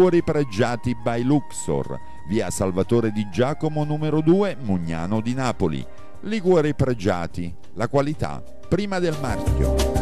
Liquori pregiati by Luxor, via Salvatore di Giacomo numero 2, Mugnano di Napoli. Liquori pregiati, la qualità prima del marchio.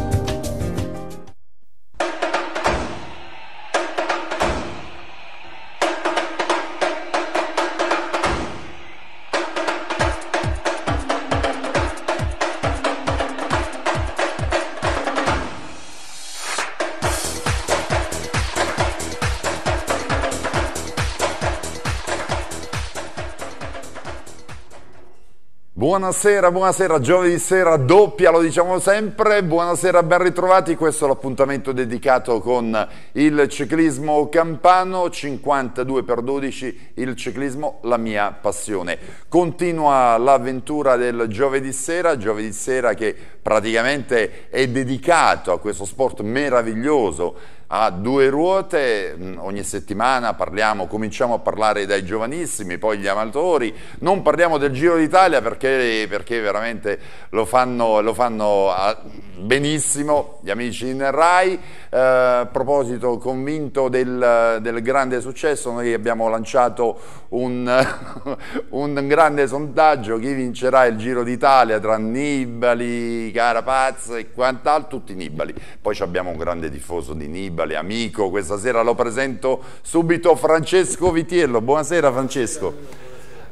Buonasera, buonasera, giovedì sera doppia, lo diciamo sempre, buonasera, ben ritrovati, questo è l'appuntamento dedicato con il ciclismo campano, 52 per 12, il ciclismo la mia passione. Continua l'avventura del giovedì sera, giovedì sera che praticamente è dedicato a questo sport meraviglioso a due ruote, mm, ogni settimana parliamo, cominciamo a parlare dai giovanissimi, poi gli amatori, non parliamo del Giro d'Italia perché, perché, veramente lo fanno, lo fanno ah, benissimo gli amici in RAI, eh, a proposito convinto del, del, grande successo, noi abbiamo lanciato un, un grande sondaggio, chi vincerà il Giro d'Italia tra Nibali, Carapaz e quant'altro, tutti Nibali, poi abbiamo un grande tifoso di Nibali, Annibale, amico, questa sera lo presento subito Francesco Vitiello. Buonasera Francesco.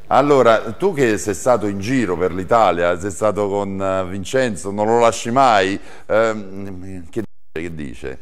Allora, tu che sei stato in giro per l'Italia, sei stato con eh, Vincenzo, non lo lasci mai, ehm, che, che dice?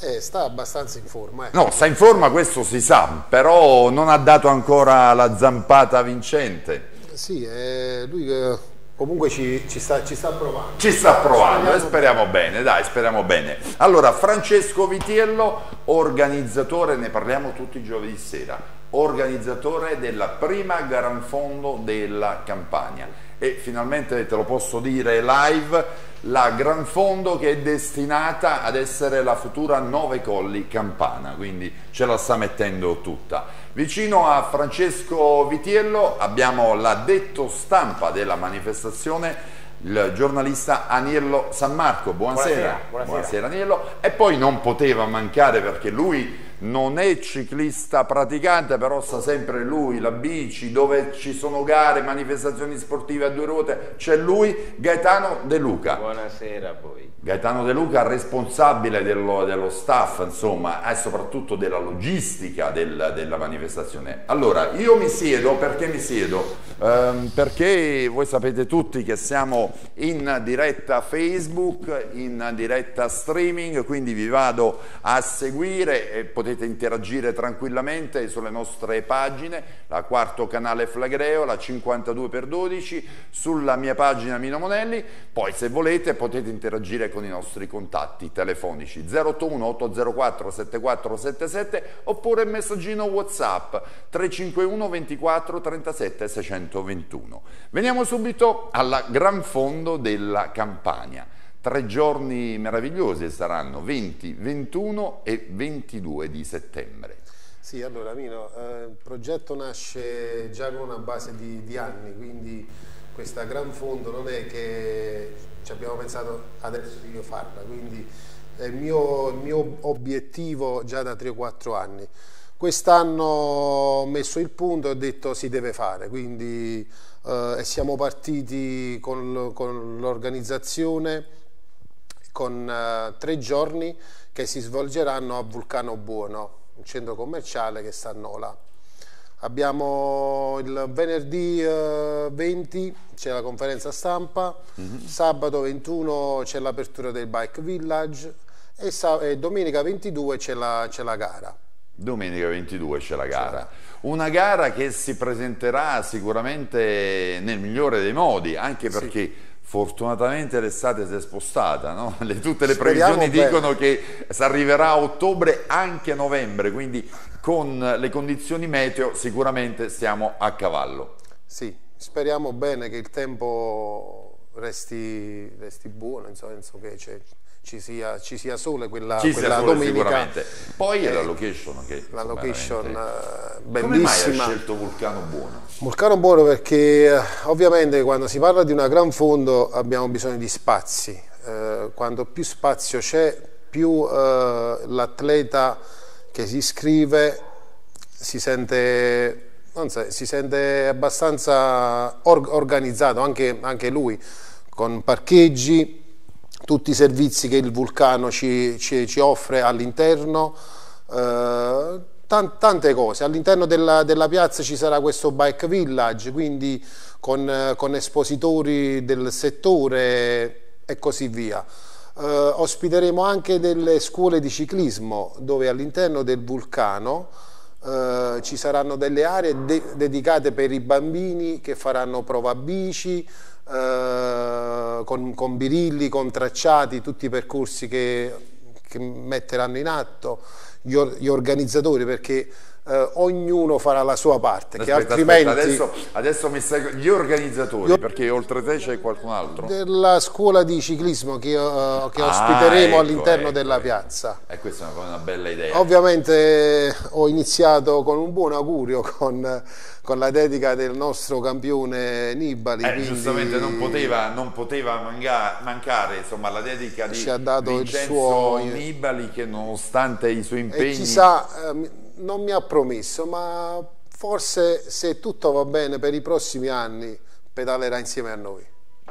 Eh, sta abbastanza in forma. Eh. No, sta in forma, questo si sa, però non ha dato ancora la zampata vincente. Sì, eh, lui eh, Comunque ci, ci, sta, ci, sta, provando. Ci sta provando, speriamo, speriamo bene, dai, speriamo bene. Allora, Francesco Vitiello, organizzatore, ne parliamo tutti i giovedì sera, organizzatore della prima Gran Fondo della Campania. E finalmente te lo posso dire live, la Gran Fondo che è destinata ad essere la futura Nove Colli Campana, quindi ce la sta mettendo tutta. Vicino a Francesco Vitiello abbiamo l'addetto stampa della manifestazione, il giornalista Aniello San Marco. Buonasera. Buonasera, buonasera. buonasera Aniello. E poi non poteva mancare perché lui non è ciclista praticante, però sa sempre lui, la bici, dove ci sono gare, manifestazioni sportive a due ruote, c'è lui, Gaetano De Luca. Buonasera a voi. Gaetano De Luca, responsabile dello, dello staff, insomma, e soprattutto della logistica del, della manifestazione. Allora, io mi siedo, perché mi siedo? Ehm, perché voi sapete tutti che siamo in diretta Facebook, in diretta streaming, quindi vi vado a seguire e potete potete interagire tranquillamente sulle nostre pagine, la quarto canale Flagreo, la 52x12, sulla mia pagina Mino Monelli, poi se volete potete interagire con i nostri contatti telefonici 081 804 7477 oppure messaggino Whatsapp 351 24 37 621. Veniamo subito alla gran fondo della campagna. Tre giorni meravigliosi saranno 20, 21 e 22 di settembre. Sì, allora Mino, eh, il progetto nasce già con una base di, di anni, quindi questa gran fondo non è che ci abbiamo pensato adesso di farla, quindi è il mio, il mio obiettivo già da 3-4 anni. Quest'anno ho messo il punto e ho detto si deve fare, quindi eh, siamo partiti con, con l'organizzazione con uh, tre giorni che si svolgeranno a Vulcano Buono, un centro commerciale che sta a Nola. Abbiamo il venerdì eh, 20 c'è la conferenza stampa, sabato 21 c'è l'apertura del Bike Village e, e domenica 22 c'è la, c'è la gara. Domenica 22 c'è la gara. Una gara che si presenterà sicuramente nel migliore dei modi, anche perché fortunatamente l'estate si è spostata, no? Le- tutte le Speriamo previsioni bene. dicono che si arriverà a ottobre anche a novembre, quindi con le condizioni meteo sicuramente stiamo a cavallo. Sì, speriamo bene che il tempo resti, resti buono, nel senso che c'è- ci, sia, ci sia sole quella, Ci quella sole domenica. Poi è la Eh, location che La location veramente- eh, Come mai hai bellissima. scelto Vulcano Buono? Vulcano buono perché eh, ovviamente quando si parla di una gran fondo abbiamo bisogno di spazi, Eh, quando più spazio c'è più eh, l'atleta che si iscrive si sente, non so, si sente abbastanza or- organizzato, anche, anche lui, con parcheggi, tutti i servizi che il vulcano ci, ci- ci offre all'interno, eh, tan- tante cose. All'interno della, della piazza ci sarà questo bike village, quindi con, con espositori del settore e così via. Eh, ospiteremo anche delle scuole di ciclismo dove all'interno del vulcano eh, ci saranno delle aree de- dedicate per i bambini che faranno prova bici, eh, con, con birilli, con tracciati, tutti i percorsi che, che metteranno in atto gli, or- gli organizzatori perché eh, ognuno farà la sua parte, che Aspetta, altrimenti aspetta, adesso, adesso mi sai gli organizzatori, perché oltre te c'è qualcun altro? della scuola di ciclismo che, eh, che Ah, ospiteremo ecco, all'interno ecco, della ecco. piazza. E questa è una, bella idea. Ovviamente ho iniziato con un buon augurio con, con la dedica del nostro campione Nibali. Eh, quindi giustamente non poteva, non poteva manga- mancare insomma, la dedica di Ci ha dato il Vincenzo suo- Nibali che nonostante i suoi E impegni chissà, eh, non mi ha promesso, ma forse se tutto va bene per i prossimi anni pedalerà insieme a noi.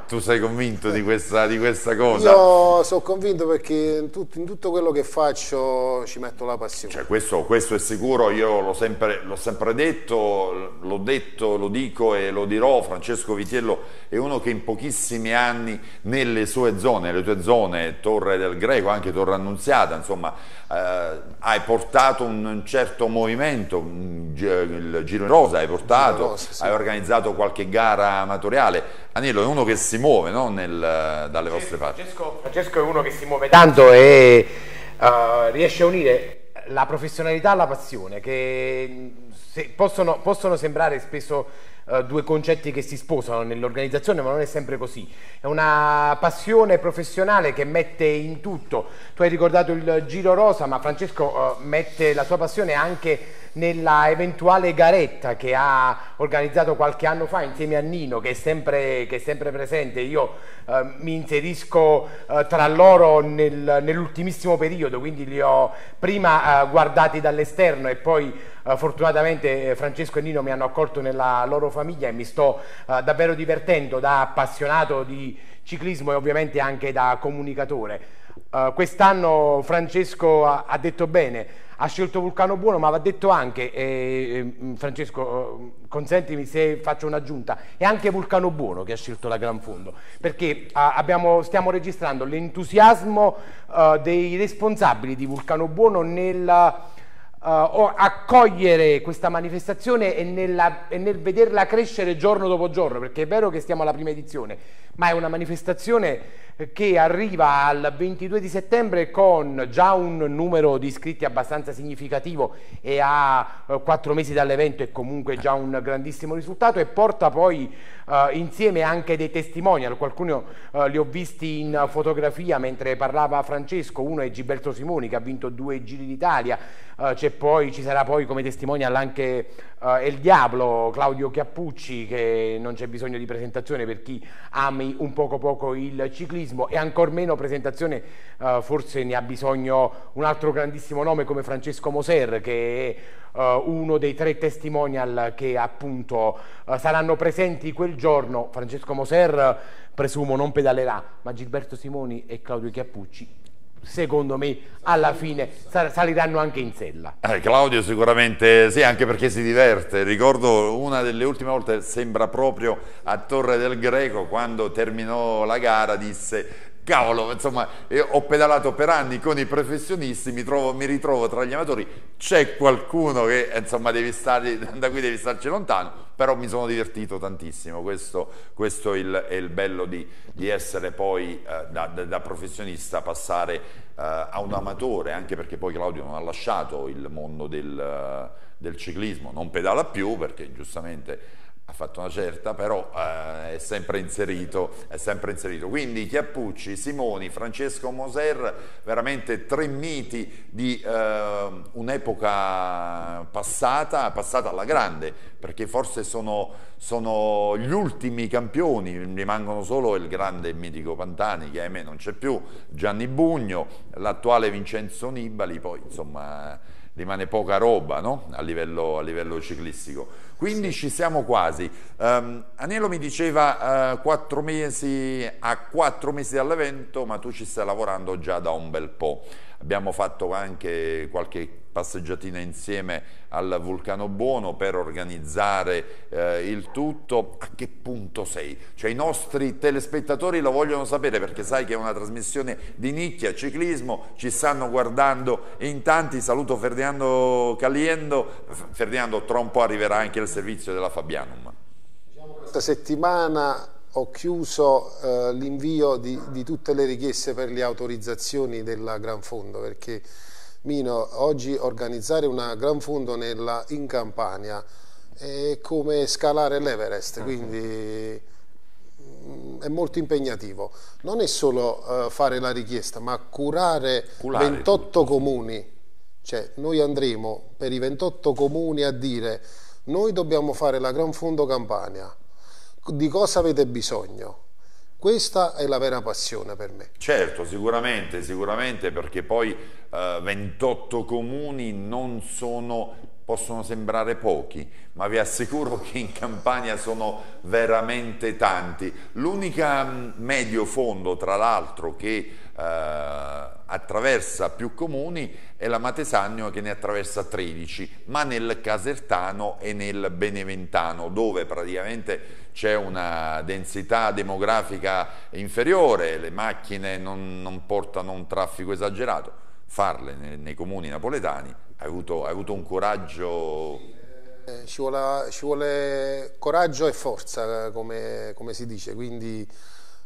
tu sei convinto di questa, di questa cosa? Io sono convinto perché in, tut- in tutto quello che faccio ci metto la passione. Cioè, questo, questo è sicuro, io l'ho sempre, l'ho sempre detto, l'ho detto, lo dico e lo dirò, Francesco Vitiello è uno che in pochissimi anni nelle sue zone, le tue zone, Torre del Greco, anche Torre Annunziata, insomma, eh, hai portato un, certo movimento, il Giro in Rosa hai portato, Rosa, sì. hai organizzato qualche gara amatoriale, Anello è uno che si muove no? Nel- dalle vostre parti. Francesco, Francesco è uno che si muove tanto e eh, riesce a unire la professionalità alla passione, che mh, se- possono, possono sembrare spesso eh, due concetti che si sposano nell'organizzazione, ma non è sempre così. È una passione professionale che mette in tutto. Tu hai ricordato il Giro Rosa, ma Francesco eh, mette la sua passione anche nella eventuale garetta che ha organizzato qualche anno fa insieme a Nino che è sempre, che è sempre presente. Io eh, mi inserisco eh, tra loro nel- nell'ultimissimo periodo, quindi li ho prima eh, guardati dall'esterno e poi eh, fortunatamente eh, Francesco e Nino mi hanno accolto nella loro famiglia e mi sto eh, davvero divertendo da appassionato di ciclismo e ovviamente anche da comunicatore. Eh, quest'anno Francesco ha, ha detto bene, ha scelto Vulcano Buono, ma va detto anche, eh, eh, Francesco, consentimi se faccio un'aggiunta, è anche Vulcano Buono che ha scelto la Gran Fondo, perché eh, abbiamo- stiamo registrando l'entusiasmo dei responsabili di Vulcano Buono nel o accogliere questa manifestazione e, nella- e nel vederla crescere giorno dopo giorno, perché è vero che stiamo alla prima edizione, ma è una manifestazione che arriva al 22 di settembre con già un numero di iscritti abbastanza significativo e a eh, quattro mesi dall'evento è comunque già un grandissimo risultato e porta poi eh, insieme anche dei testimonial, qualcuno eh, li ho visti in fotografia mentre parlava Francesco, uno è Gilberto Simoni che ha vinto due giri d'Italia, eh, poi, ci sarà poi come testimonial anche eh, El Diablo, Claudio Chiappucci che non c'è bisogno di presentazione per chi ami un poco poco il ciclismo e ancor meno presentazione eh, forse ne ha bisogno un altro grandissimo nome come Francesco Moser che è eh, uno dei tre testimonial che appunto saranno presenti quel giorno. Francesco Moser presumo non pedalerà, ma Gilberto Simoni e Claudio Chiappucci secondo me alla fine saliranno anche in sella. Eh, Claudio sicuramente sì, anche perché si diverte. Ricordo una delle ultime volte, sembra proprio a Torre del Greco, quando terminò la gara, disse cavolo, insomma, ho pedalato per anni con i professionisti, mi, trovo, mi ritrovo tra gli amatori, c'è qualcuno che insomma stare, da cui devi starci lontano, però mi sono divertito tantissimo, questo, questo è, il, è, il, bello di, di essere poi eh, da, da, da, professionista passare eh, a un amatore, anche perché poi Claudio non ha lasciato il mondo del, del ciclismo, non pedala più perché giustamente ha fatto una certa, però eh, è, sempre inserito, è sempre inserito. Quindi Chiappucci, Simoni, Francesco Moser, veramente tre miti di eh, un'epoca passata, passata alla grande, perché forse sono, sono, gli ultimi campioni, rimangono solo il grande e mitico Pantani, che ahimè non c'è più, Gianni Bugno, l'attuale Vincenzo Nibali, poi insomma rimane poca roba no? a, livello, a, livello, ciclistico. Quindi sì. ci siamo quasi. Um, Aniello mi diceva uh, quattro mesi, a quattro mesi dall'evento, ma tu ci stai lavorando già da un bel po'. Abbiamo fatto anche qualche passeggiatina insieme al Vulcano Buono per organizzare eh, il tutto. A che punto sei? Cioè i nostri telespettatori lo vogliono sapere perché sai che è una trasmissione di nicchia, ciclismo, ci stanno guardando in tanti. Saluto Ferdinando Caliendo. Ferdinando, tra un po' arriverà anche il servizio della Fabianum. Diciamo questa settimana ho chiuso eh, l'invio di, di, tutte le richieste per le autorizzazioni del Gran Fondo perché Mino, oggi organizzare un Gran Fondo nella, in Campania è come scalare l'Everest, quindi mm, è molto impegnativo. Non è solo uh, fare la richiesta, ma curare, curare 28 tutto. comuni. Cioè, noi andremo per i 28 comuni a dire noi dobbiamo fare la Gran Fondo Campania di cosa avete bisogno. Questa è la vera passione per me. Certo, sicuramente, sicuramente perché poi eh, 28 comuni non sono, possono sembrare pochi, ma vi assicuro che in Campania sono veramente tanti. L'unica mm, medio fondo, tra l'altro, che eh, attraversa più comuni è la Matesagno che ne attraversa 13, ma nel Casertano e nel Beneventano, dove praticamente c'è una densità demografica inferiore, le macchine non, non portano un traffico esagerato. Farle nei, nei comuni napoletani, hai avuto, avuto un coraggio eh, ci, vuole, ci, vuole, coraggio e forza, come, come si dice, quindi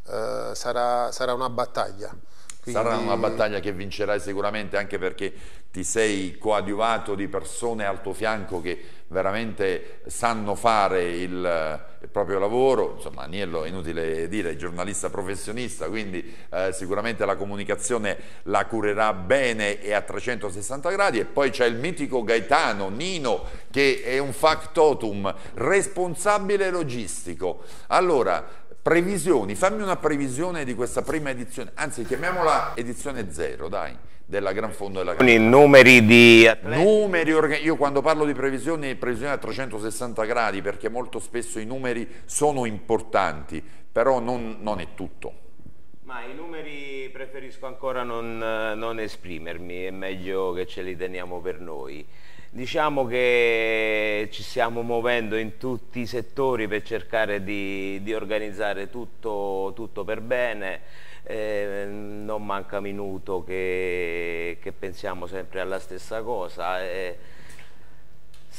eh, sarà, sarà, una battaglia. Quindi... Sarà una battaglia che vincerai sicuramente anche perché ti sei coadiuvato di persone al tuo fianco che veramente sanno fare il, il proprio lavoro, insomma Agnello è inutile dire, è giornalista professionista, quindi eh, sicuramente la comunicazione la curerà bene e a 360 gradi e poi c'è il mitico Gaetano Nino che è un factotum, responsabile logistico. Allora, Previsioni, fammi una previsione di questa prima edizione, anzi chiamiamola edizione zero, dai, della Gran Fondo della Con i numeri di Numeri, io quando parlo di previsioni, previsioni a 360 gradi, perché molto spesso i numeri sono importanti, però non, non è tutto. Ma i numeri preferisco ancora non, non esprimermi, è meglio che ce li teniamo per noi. Diciamo che ci stiamo muovendo in tutti i settori per cercare di, di organizzare tutto, tutto, per bene, eh, non manca minuto che, che, pensiamo sempre alla stessa cosa. Eh,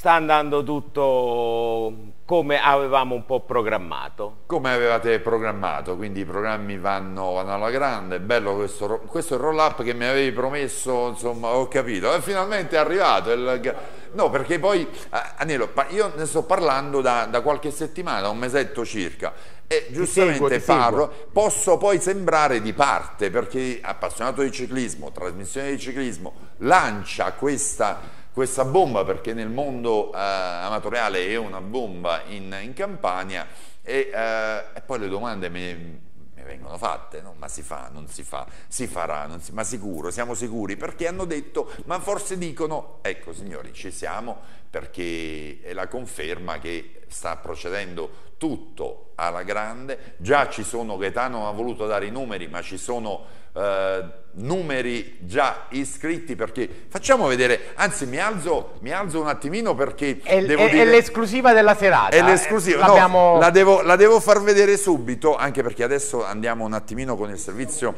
sta andando tutto come avevamo un po' programmato. Come avevate programmato, quindi i programmi vanno, vanno alla grande, è bello questo, questo è roll up che mi avevi promesso, insomma ho capito, e finalmente è arrivato. Il, no, perché poi, Anelo, io ne sto parlando da, da qualche settimana, un mesetto circa, e giustamente seguo, parlo, posso poi sembrare di parte, perché appassionato di ciclismo, trasmissione di ciclismo, lancia questa questa bomba perché nel mondo eh, amatoriale è una bomba in, in Campania e, eh, e, poi le domande mi, mi vengono fatte, no? ma si fa, non si fa, si farà, si, ma sicuro, siamo sicuri perché hanno detto, ma forse dicono, ecco signori ci siamo perché è la conferma che sta procedendo tutto alla grande, già ci sono, Gaetano ha voluto dare i numeri, ma ci sono eh, numeri già iscritti perché facciamo vedere, anzi mi alzo, mi alzo un attimino perché è, devo è, dire, è l'esclusiva della serata. è l'esclusiva, eh, no, la, devo, la devo far vedere subito, anche perché adesso andiamo un attimino con il servizio.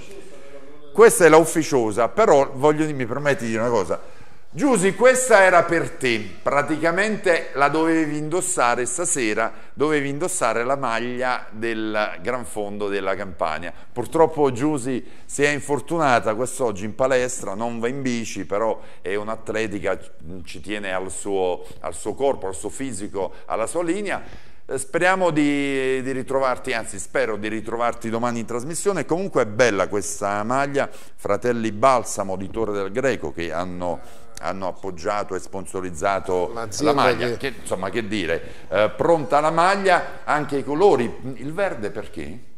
Questa è la ufficiosa, però voglio, mi permetti di dire una cosa, Giusy, questa era per te, praticamente la dovevi indossare stasera, dovevi indossare la maglia del Gran Fondo della Campania. Purtroppo Giusy si è infortunata quest'oggi in palestra, non va in bici, però è un'atletica, ci tiene al suo, al suo corpo, al suo fisico, alla sua linea. Speriamo di, di, ritrovarti, anzi spero di ritrovarti domani in trasmissione. Comunque è bella questa maglia, fratelli Balsamo di Torre del Greco che hanno hanno appoggiato e sponsorizzato la maglia, che... Che, insomma che dire, eh, pronta la maglia, anche i colori, il verde perché?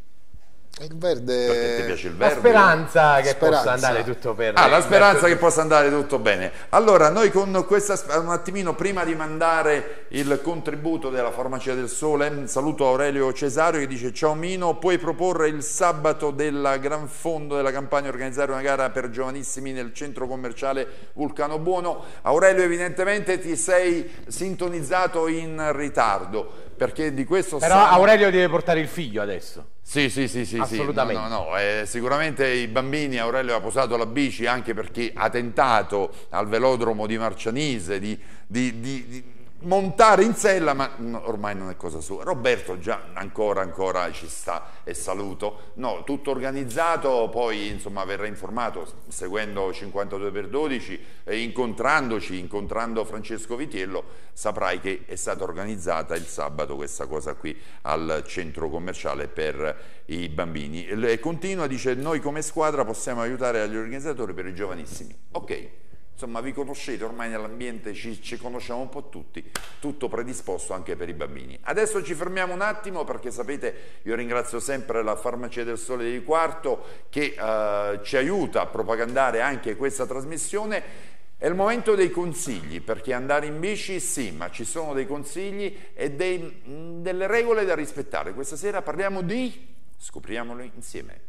Il verde... Perché ti piace il verde? La speranza che speranza. possa andare tutto bene. Ah, la speranza che possa andare tutto bene. Allora, noi con questa, un attimino prima di mandare il contributo della Farmacia del Sole, saluto Aurelio Cesario che dice ciao Mino, puoi proporre il sabato del Gran Fondo della campagna organizzare una gara per giovanissimi nel centro commerciale Vulcano Buono. Aurelio, evidentemente ti sei sintonizzato in ritardo perché di questo Però sanno... Aurelio deve portare il figlio adesso. Sì, sì, sì, sì, Assolutamente. Sì. No, no, no. Eh, sicuramente i bambini, Aurelio ha posato la bici anche perché ha tentato al velodromo di Marcianise di, di, di, di montare in sella, ma ormai non è cosa sua. Roberto già ancora, ancora ci sta e saluto. No, tutto organizzato, poi insomma verrà informato seguendo 52x12 e incontrandoci, incontrando Francesco Vitiello, saprai che è stata organizzata il sabato questa cosa qui al centro commerciale per i bambini. E continua, dice, noi come squadra possiamo aiutare gli organizzatori per i giovanissimi. Ok insomma vi conoscete ormai nell'ambiente, ci, ci, conosciamo un po' tutti, tutto predisposto anche per i bambini. Adesso ci fermiamo un attimo perché sapete io ringrazio sempre la Farmacia del Sole di Quarto che eh, ci aiuta a propagandare anche questa trasmissione. È il momento dei consigli, perché andare in bici sì, ma ci sono dei consigli e dei, delle regole da rispettare. Questa sera parliamo di... scopriamolo insieme.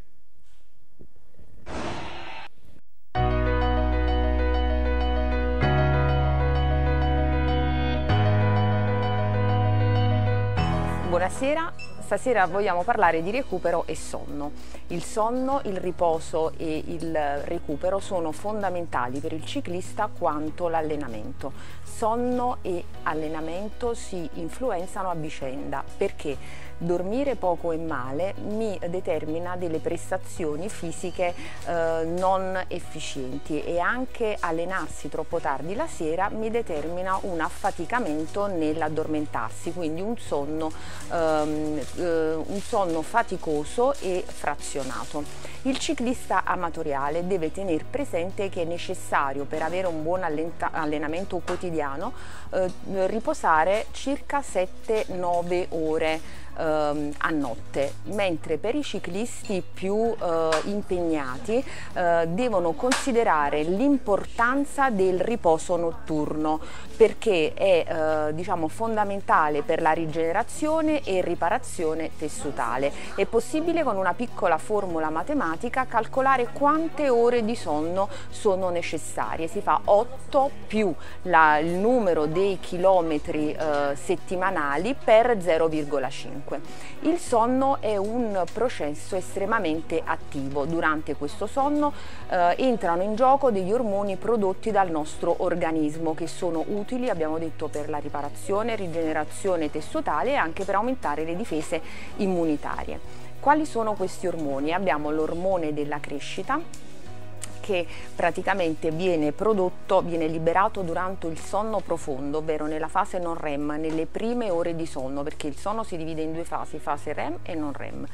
Buonasera. Stasera vogliamo parlare di recupero e sonno. Il sonno, il riposo e il recupero sono fondamentali per il ciclista quanto l'allenamento. Sonno e allenamento si influenzano a vicenda perché dormire poco e male mi determina delle prestazioni fisiche eh, non efficienti e anche allenarsi troppo tardi la sera mi determina un affaticamento nell'addormentarsi, quindi un sonno, ehm, eh, un sonno faticoso e frazionato. Il ciclista amatoriale deve tenere presente che è necessario per avere un buon allenamento quotidiano eh, riposare circa 7-9 ore ehm, a notte, mentre per i ciclisti più eh, impegnati eh, devono considerare l'importanza del riposo notturno perché è eh, diciamo, fondamentale per la rigenerazione e riparazione tessutale. È possibile con una piccola formula matematica calcolare quante ore di sonno sono necessarie. Si fa 8 più la, il numero dei chilometri eh, settimanali per 0,5. Il sonno è un processo estremamente attivo. Durante questo sonno eh, entrano in gioco degli ormoni prodotti dal nostro organismo che sono utili, abbiamo detto, per la riparazione, rigenerazione tessutale e anche per aumentare le difese immunitarie. Quali sono questi ormoni? Abbiamo l'ormone della crescita, che praticamente viene prodotto, viene liberato durante il sonno profondo, ovvero nella fase non REM, nelle prime ore di sonno, perché il sonno si divide in due fasi, fase REM e non REM.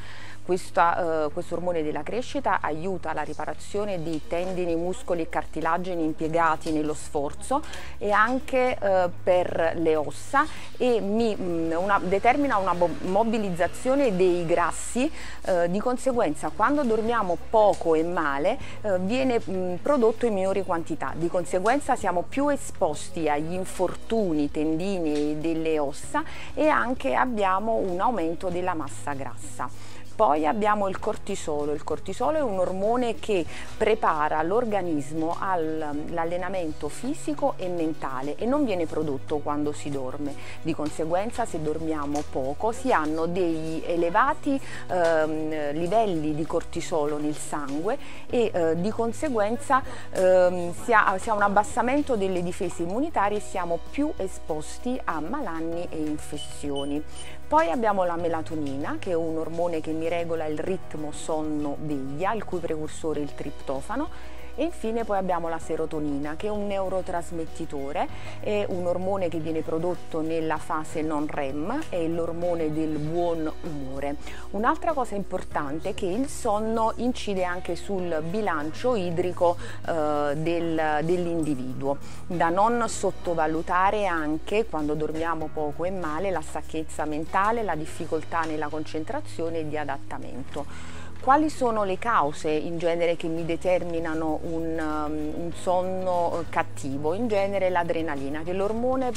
Questa, eh, questo ormone della crescita aiuta la riparazione di tendini, muscoli e cartilagini impiegati nello sforzo e anche eh, per le ossa e mi, mh, mm, una, determina una mobilizzazione dei grassi, eh, di conseguenza quando dormiamo poco e male eh, viene mh, prodotto in minori quantità, di conseguenza siamo più esposti agli infortuni tendini delle ossa e anche abbiamo un aumento della massa grassa. Poi abbiamo il cortisolo, il cortisolo è un ormone che prepara l'organismo all'allenamento fisico e mentale e non viene prodotto quando si dorme, di conseguenza se dormiamo poco si hanno degli elevati ehm, livelli di cortisolo nel sangue e eh, di conseguenza ehm, si, ha, si ha un abbassamento delle difese immunitarie e siamo più esposti a malanni e infezioni. Poi abbiamo la melatonina, che è un ormone che mi regola il ritmo sonno-veglia, il cui precursore è il triptofano e infine poi abbiamo la serotonina che è un neurotrasmettitore, è un ormone che viene prodotto nella fase non REM, è l'ormone del buon umore. Un'altra cosa importante è che il sonno incide anche sul bilancio idrico eh, del, dell'individuo, da non sottovalutare anche quando dormiamo poco e male la stanchezza mentale, la difficoltà nella concentrazione e di adattamento. Quali sono le cause in genere che mi determinano un, um, un sonno cattivo? In genere l'adrenalina, che è l'ormone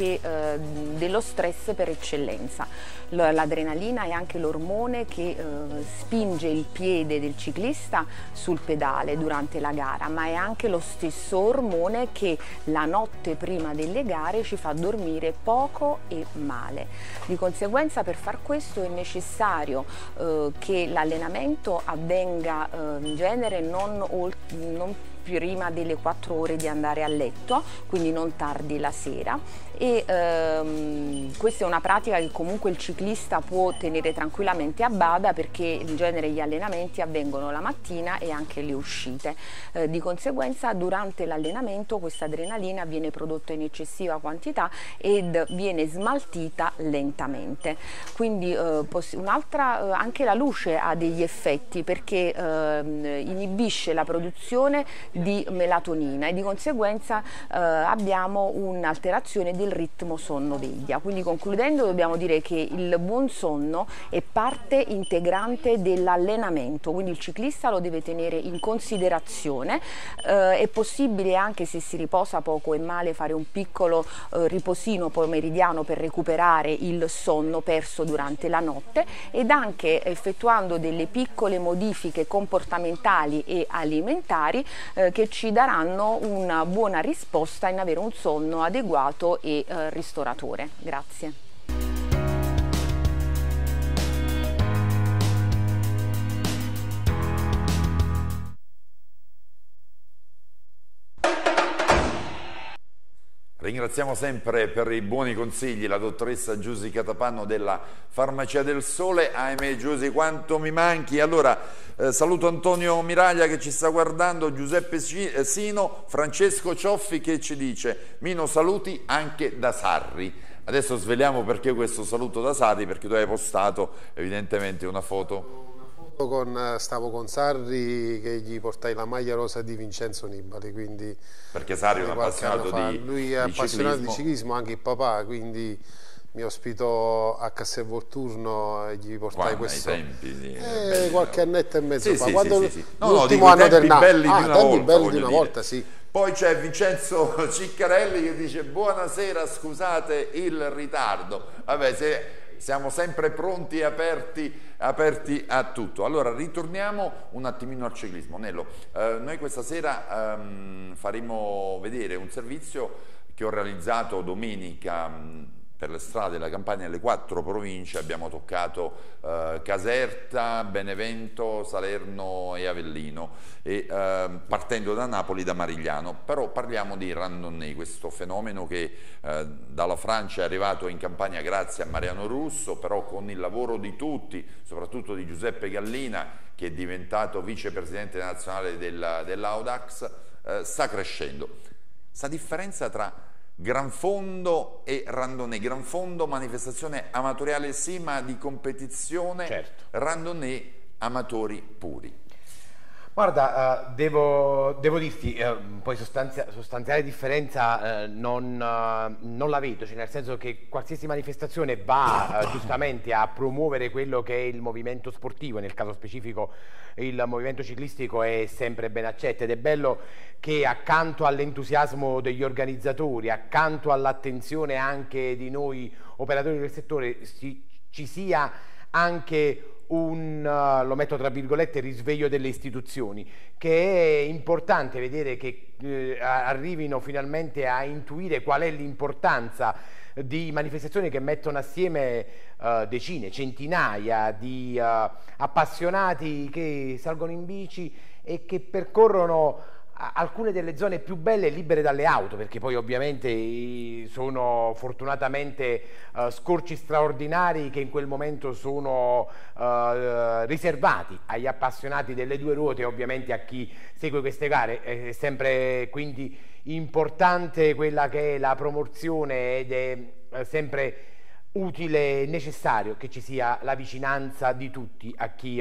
che, eh, dello stress per eccellenza. L'adrenalina è anche l'ormone che eh, spinge il piede del ciclista sul pedale durante la gara, ma è anche lo stesso ormone che la notte prima delle gare ci fa dormire poco e male. Di conseguenza per far questo è necessario eh, che l'allenamento avvenga eh, in genere non, non prima delle 4 ore di andare a letto, quindi non tardi la sera e ehm, questa è una pratica che comunque il ciclista può tenere tranquillamente a bada perché in genere gli allenamenti avvengono la mattina e anche le uscite. Eh, di conseguenza durante l'allenamento questa adrenalina viene prodotta in eccessiva quantità ed viene smaltita lentamente. Quindi eh, un'altra, eh, anche la luce ha degli effetti perché ehm, inibisce la produzione di melatonina e di conseguenza eh, abbiamo un'alterazione del ritmo sonno-veglia. Quindi concludendo dobbiamo dire che il buon sonno è parte integrante dell'allenamento, quindi il ciclista lo deve tenere in considerazione, eh, è possibile anche se si riposa poco e male fare un piccolo eh, riposino pomeridiano per recuperare il sonno perso durante la notte ed anche effettuando delle piccole modifiche comportamentali e alimentari eh, che ci daranno una buona risposta in avere un sonno adeguato e eh, ristoratore. Grazie. Ringraziamo sempre per i buoni consigli la dottoressa Giusy Catapanno della Farmacia del Sole. Ahimè Giusy quanto mi manchi. Allora eh, saluto Antonio Miraglia che ci sta guardando, Giuseppe eh, Sino, Francesco Cioffi che ci dice Mino saluti anche da Sarri. Adesso sveliamo perché questo saluto da Sarri, perché tu hai postato evidentemente una foto con, stavo con Sarri che gli portai la maglia rosa di Vincenzo Nibali quindi perché Sarri è un appassionato di lui è di appassionato ciclismo. di ciclismo anche il papà quindi mi ospitò a Castelvolturno e gli portai Quando, questo tempi, sì, eh, qualche annetto e mezzo sì, fa sì, quando sì, sì. No, no, l'ultimo anno del tempi belli ah, di una volta, belli di una dire. volta sì Poi c'è Vincenzo Ciccarelli che dice buonasera, scusate il ritardo. Vabbè, se siamo sempre pronti e aperti, aperti a tutto. Allora, ritorniamo un attimino al ciclismo. Nello, eh, noi questa sera ehm, faremo vedere un servizio che ho realizzato domenica mh, per le strade della campagna nelle quattro province abbiamo toccato eh, Caserta, Benevento, Salerno e Avellino. E eh, partendo da Napoli da Marigliano. Però parliamo di randonnée questo fenomeno che eh, dalla Francia è arrivato in campagna grazie a Mariano Russo però con il lavoro di tutti soprattutto di Giuseppe Gallina che è diventato vicepresidente nazionale della, dell'Audax eh, sta crescendo. Sta differenza tra Gran Fondo e Randonnée. Gran Fondo manifestazione amatoriale sì, ma di competizione. Certo. Randonnée amatori puri. Guarda, uh, devo, devo, dirti, uh, poi sostanzia, sostanziale differenza uh, non, non, la vedo, cioè nel senso che qualsiasi manifestazione va giustamente a promuovere quello che è il movimento sportivo, nel caso specifico il movimento ciclistico è sempre ben accetto ed è bello che accanto all'entusiasmo degli organizzatori, accanto all'attenzione anche di noi operatori del settore, si, ci sia anche un, uh, lo metto tra virgolette, risveglio delle istituzioni, che è importante vedere che eh, arrivino finalmente a intuire qual è l'importanza di manifestazioni che mettono assieme uh, decine, centinaia di uh, appassionati che salgono in bici e che percorrono alcune delle zone più belle libere dalle auto, perché poi ovviamente sono fortunatamente uh, scorci straordinari che in quel momento sono uh, riservati agli appassionati delle due ruote e ovviamente a chi segue queste gare. È sempre quindi importante quella che è la promozione ed è uh, sempre utile e necessario che ci sia la vicinanza di tutti a chi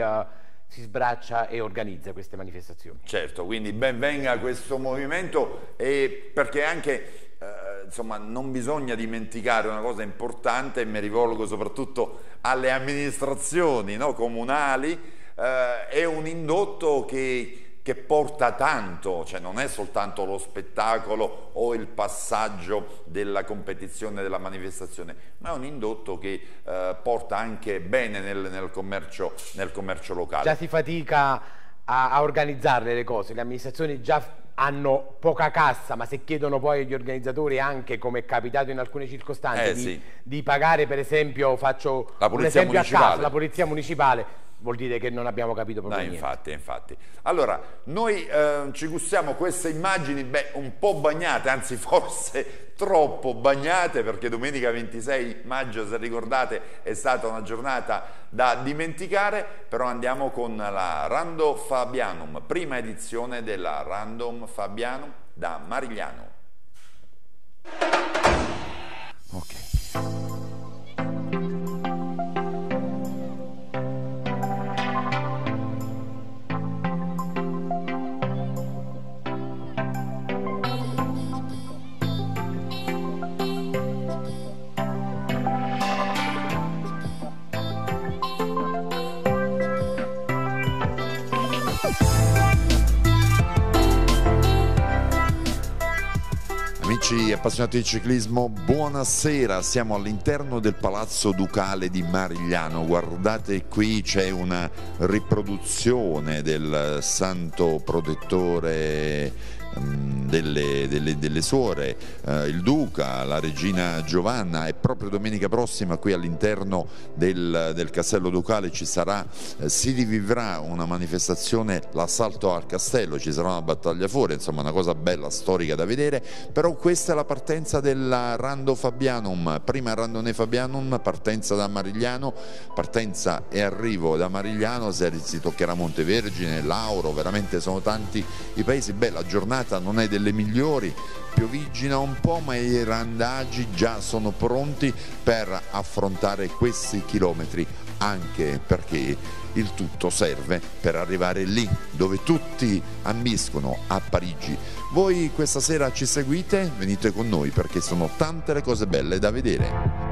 si sbraccia e organizza queste manifestazioni. Certo, quindi ben venga questo movimento perché anche eh, insomma, non bisogna dimenticare una cosa importante e mi rivolgo soprattutto alle amministrazioni no, comunali, eh, è un indotto che che porta tanto, cioè non è soltanto lo spettacolo o il passaggio della competizione, della manifestazione, ma è un indotto che eh, porta anche bene nel, nel, commercio, nel, commercio, locale. Già si fatica a, a organizzarle le cose, le amministrazioni già hanno poca cassa, ma se chiedono poi agli organizzatori anche, come è capitato in alcune circostanze, eh, di, sì. di, pagare per esempio, faccio un esempio a caso, la polizia municipale, vuol dire che non abbiamo capito proprio no, niente. infatti, infatti. Allora, noi eh, ci gustiamo queste immagini beh, un po' bagnate, anzi forse troppo bagnate, perché domenica 26 maggio, se ricordate, è stata una giornata da dimenticare, però andiamo con la Rando Fabianum, prima edizione della Random Fabianum da Marigliano. Ok. Amici appassionati di ciclismo, buonasera, siamo all'interno del Palazzo Ducale di Marigliano, guardate qui c'è una riproduzione del santo protettore delle, delle, delle, suore, eh, il Duca, la regina Giovanna e proprio domenica prossima qui all'interno del, del, castello ducale ci sarà, eh, si rivivrà una manifestazione, l'assalto al castello, ci sarà una battaglia fuori, insomma una cosa bella, storica da vedere, però questa è la partenza della Rando Fabianum, prima Randone Fabianum, partenza da Marigliano, partenza e arrivo da Marigliano, si toccherà Montevergine, Lauro, veramente sono tanti i paesi, bella giornata giornata non è delle migliori, piovigina un po' ma i randaggi già sono pronti per affrontare questi chilometri anche perché il tutto serve per arrivare lì dove tutti ambiscono a Parigi. Voi questa sera ci seguite? Venite con noi perché sono tante le cose belle da vedere.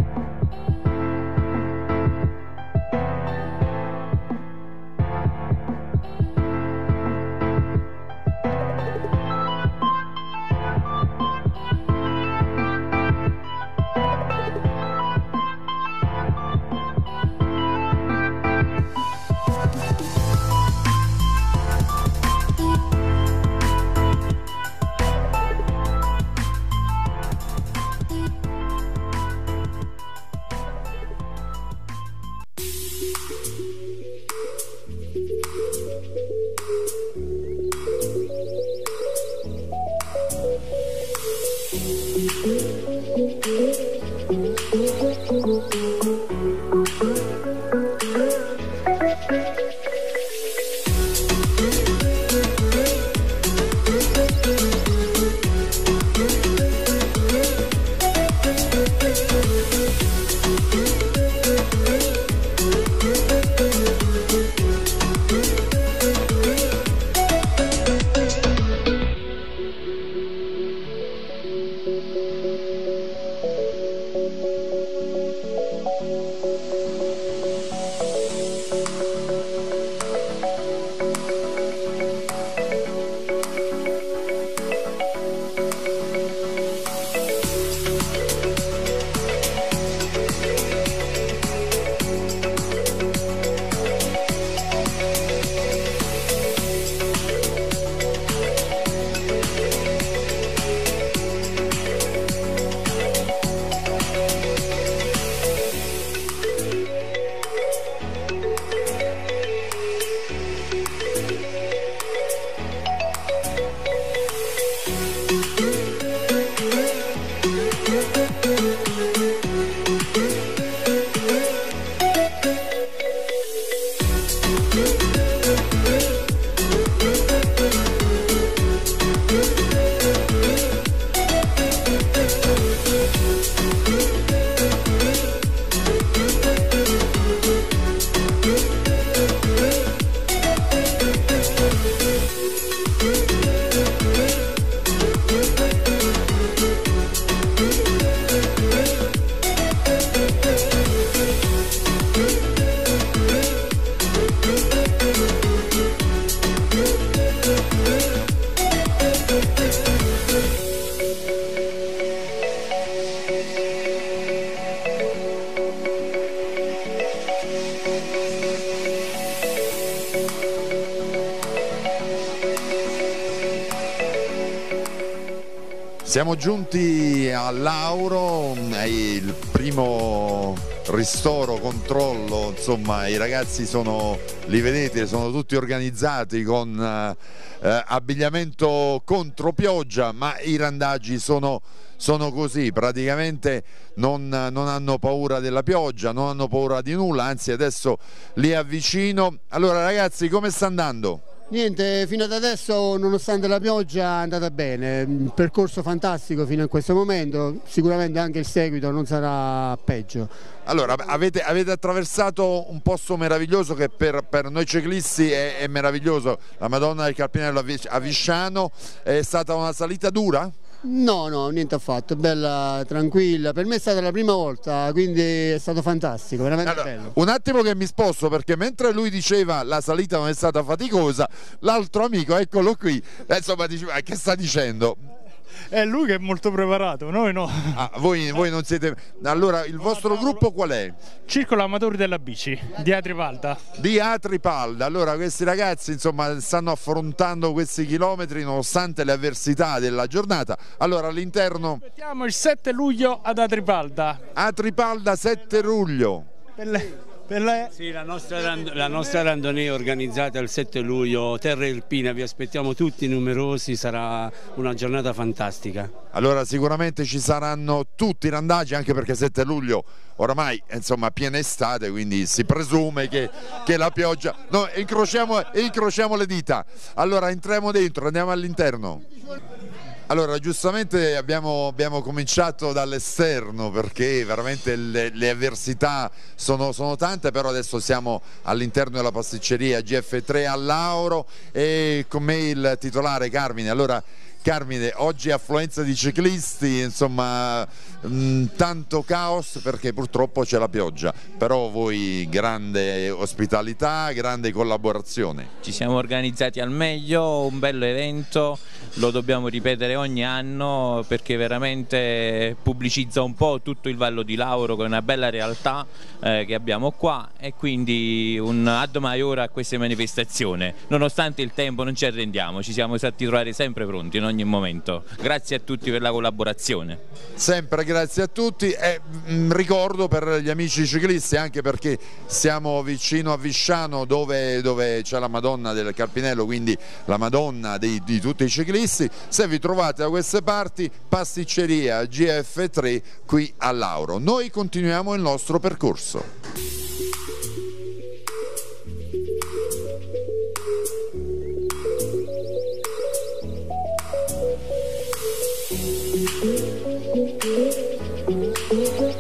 Siamo giunti a Lauro, è il primo ristoro, controllo, insomma i ragazzi sono, li vedete, sono tutti organizzati con eh, abbigliamento contro pioggia, ma i randaggi sono, sono così, praticamente non, non, hanno paura della pioggia, non hanno paura di nulla, anzi adesso li avvicino. Allora ragazzi come sta andando? Niente, fino ad adesso nonostante la pioggia è andata bene, un percorso fantastico fino a questo momento, sicuramente anche il seguito non sarà peggio. Allora, avete, avete attraversato un posto meraviglioso che per, per noi ciclisti è, è, meraviglioso, la Madonna del Carpinello a Visciano, è stata una salita dura? No, no, niente affatto, bella, tranquilla. Per me è stata la prima volta, quindi è stato fantastico, veramente allora, bello. Un attimo che mi sposto perché mentre lui diceva la salita non è stata faticosa, l'altro amico, eccolo qui, eh, insomma, diceva, che sta dicendo? È lui che è molto preparato, noi no. Ah, voi, voi, non siete. Allora, il vostro gruppo qual è? Circolo Amatori della Bici di Atripalda. Di Atripalda. Allora, questi ragazzi insomma stanno affrontando questi chilometri nonostante le avversità della giornata. Allora, all'interno. Aspettiamo il 7 luglio ad Atripalda. Atripalda 7 luglio. Belle. Le... Sì, la nostra, la nostra randonnée organizzata il 7 luglio, Terra Irpina, vi aspettiamo tutti numerosi, sarà una giornata fantastica. Allora sicuramente ci saranno tutti i randaggi anche perché 7 luglio oramai insomma piena estate quindi si presume che, che la pioggia... No, incrociamo, incrociamo le dita. Allora entriamo dentro, andiamo all'interno. Allora, giustamente abbiamo, abbiamo cominciato dall'esterno perché veramente le, le avversità sono, sono, tante, però adesso siamo all'interno della pasticceria GF3 a Lauro e con me il titolare Carmine. Allora, Carmine, oggi affluenza di ciclisti, insomma mh, mm, tanto caos perché purtroppo c'è la pioggia, però voi grande ospitalità, grande collaborazione. Ci siamo organizzati al meglio, un bello evento, lo dobbiamo ripetere ogni anno perché veramente pubblicizza un po' tutto il Vallo di Lauro con una bella realtà eh, che abbiamo qua e quindi un ad maiore a queste manifestazioni. Nonostante il tempo non ci arrendiamo, ci siamo stati trovare sempre pronti in ogni momento. Grazie a tutti per la collaborazione. Sempre grazie a tutti e mh, mm, ricordo per gli amici ciclisti anche perché siamo vicino a Visciano dove, dove c'è la Madonna del Carpinello, quindi la Madonna di, di tutti i ciclisti. Se vi trovate da queste parti, pasticceria GF3 qui a Lauro. Noi continuiamo il nostro percorso.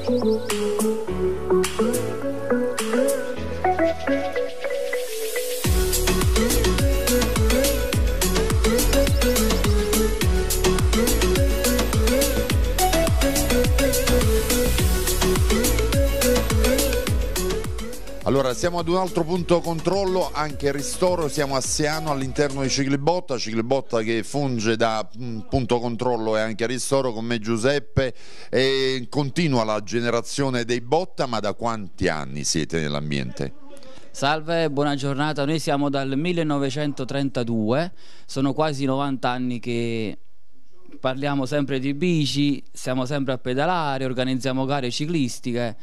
Thank you. Allora siamo ad un altro punto controllo, anche ristoro, siamo a Siano all'interno di Ciclibotta, Ciclibotta che funge da mm, punto controllo e anche ristoro con me Giuseppe. E continua la generazione dei Botta, ma da quanti anni siete nell'ambiente? Salve, buona giornata, noi siamo dal 1932, sono quasi 90 anni che parliamo sempre di bici, siamo sempre a pedalare, organizziamo gare ciclistiche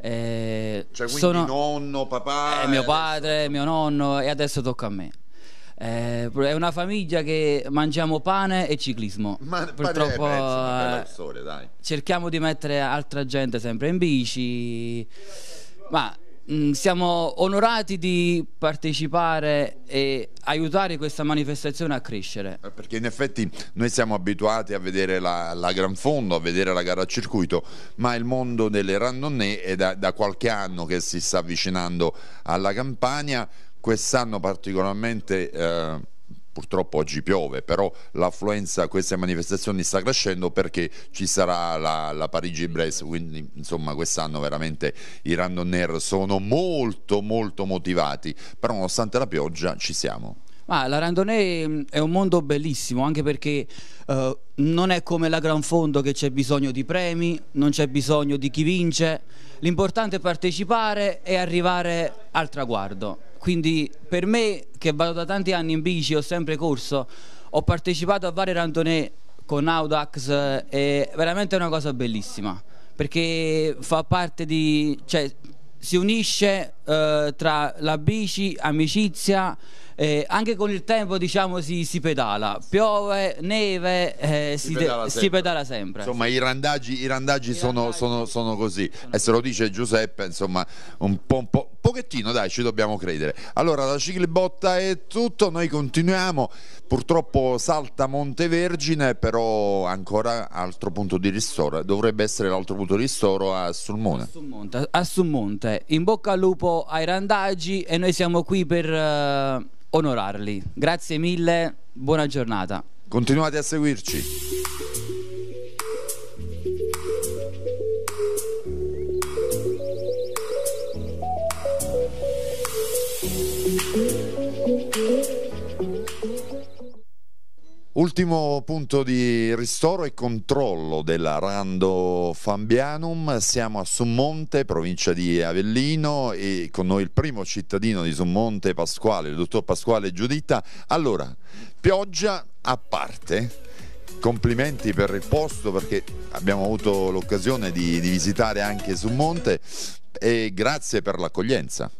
eh, cioè quindi sono, nonno, papà... Eh, mio padre, mio nonno e adesso tocca a me. Eh, è una famiglia che mangiamo pane e ciclismo. Ma, Purtroppo eh, storia, cerchiamo di mettere altra gente sempre in bici. Ma Mm, siamo onorati di partecipare e aiutare questa manifestazione a crescere. Eh, perché in effetti noi siamo abituati a vedere la, la Gran Fondo, a vedere la gara a circuito, ma il mondo delle randonnée è da, da qualche anno che si sta avvicinando alla campagna, quest'anno particolarmente... Eh, purtroppo oggi piove, però l'affluenza a queste manifestazioni sta crescendo perché ci sarà la, la Parigi-Brest, quindi insomma quest'anno veramente i randonner sono molto molto motivati, però nonostante la pioggia ci siamo. Ma la randonnée mm, è un mondo bellissimo anche perché uh, non è come la Gran Fondo che c'è bisogno di premi, non c'è bisogno di chi vince, l'importante è partecipare e arrivare al traguardo. Quindi per me che vado da tanti anni in bici, ho sempre corso, ho partecipato a varie randonnée con Audax, è veramente una cosa bellissima perché fa parte di... Cioè, si unisce eh, tra la bici, amicizia, eh, anche con il tempo diciamo si, si pedala, piove, neve, eh, si, si, pedala si, pedala sempre. Insomma i randaggi, i randaggi, I sono, randaggi sono, sono, così e se lo dice Giuseppe insomma un po', un po', pochettino dai ci dobbiamo credere. Allora da Ciclibotta è tutto, noi continuiamo, purtroppo salta Montevergine però ancora altro punto di ristoro, dovrebbe essere l'altro punto di ristoro a Sulmone. A Sulmonte, a Sulmonte. in bocca al lupo ai randaggi e noi siamo qui per... Uh onorarli. Grazie mille, buona giornata. Continuate a seguirci. Ultimo punto di ristoro e controllo della Rando Fambianum, siamo a Summonte, provincia di Avellino e con noi il primo cittadino di Summonte, Pasquale, il dottor Pasquale Giuditta. Allora, pioggia a parte, complimenti per il posto perché abbiamo avuto l'occasione di, di visitare anche Summonte e grazie per l'accoglienza.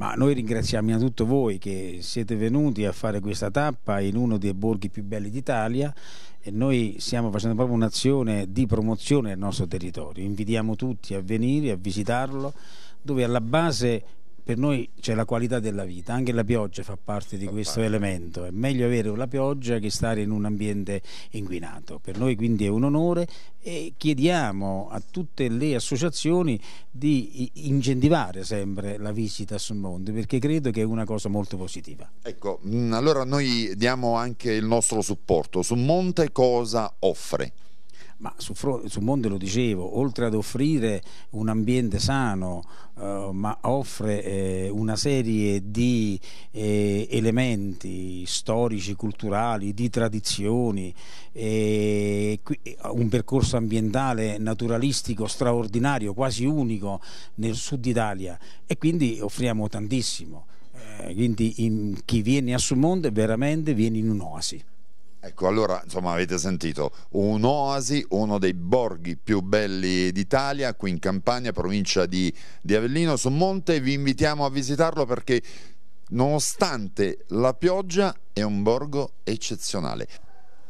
Ma noi ringraziamo innanzitutto voi che siete venuti a fare questa tappa in uno dei borghi più belli d'Italia e noi stiamo facendo proprio un'azione di promozione del nostro territorio. Invitiamo tutti a venire a visitarlo dove alla base per noi c'è la qualità della vita, anche la pioggia fa parte di questo elemento, è meglio avere la pioggia che stare in un ambiente inquinato, per noi quindi è un onore e chiediamo a tutte le associazioni di incentivare sempre la visita sul monte perché credo che è una cosa molto positiva. Ecco, mm, allora noi diamo anche il nostro supporto, su Monte cosa offre? Ma su, su Monte lo dicevo, oltre ad offrire un ambiente sano, eh, ma offre eh, una serie di eh, elementi storici, culturali, di tradizioni, un percorso ambientale naturalistico straordinario, quasi unico nel sud Italia e quindi offriamo tantissimo. Eh, quindi in, chi viene a Sumonte veramente viene in un'oasi. Ecco, allora, insomma, avete sentito, un'oasi, uno dei borghi più belli d'Italia, qui in Campania, provincia di, di Avellino, su Monte, vi invitiamo a visitarlo perché nonostante la pioggia è un borgo eccezionale.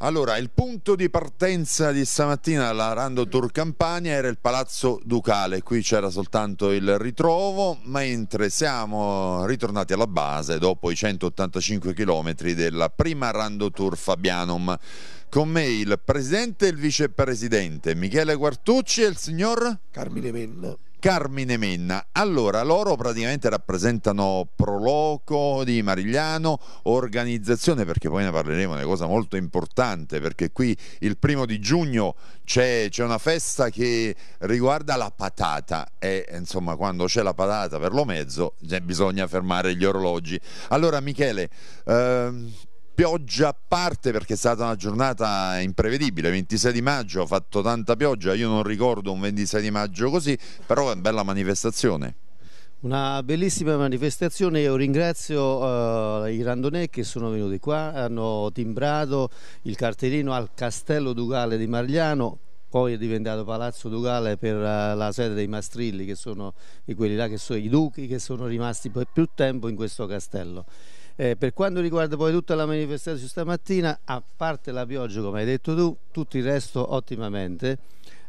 Allora, il punto di partenza di stamattina alla Rando Tour Campania era il Palazzo Ducale, qui c'era soltanto il ritrovo, mentre siamo ritornati alla base dopo i 185 km della prima Rando Tour Fabianum. Con me il presidente e il vicepresidente Michele Guartucci e il signor Carmine Menna. Carmine Menna. Allora, loro praticamente rappresentano Proloco di Marigliano, organizzazione, perché poi ne parleremo, di una cosa molto importante, perché qui il primo di giugno c'è, una festa che riguarda la patata e insomma quando c'è la patata per lo mezzo bisogna fermare gli orologi. Allora Michele, ehm, pioggia a parte perché è stata una giornata imprevedibile, 26 di maggio ha fatto tanta pioggia, io non ricordo un 26 di maggio così, però è una bella manifestazione. Una bellissima manifestazione, io ringrazio uh, i randonè che sono venuti qua, hanno timbrato il cartellino al Castello Ducale di Marliano, poi è diventato Palazzo Ducale per uh, la sede dei Mastrilli che sono quelli là che sono i duchi che sono rimasti per più tempo in questo castello. Eh, per quanto riguarda poi tutta la manifestazione stamattina, a parte la pioggia come hai detto tu, tutto il resto ottimamente.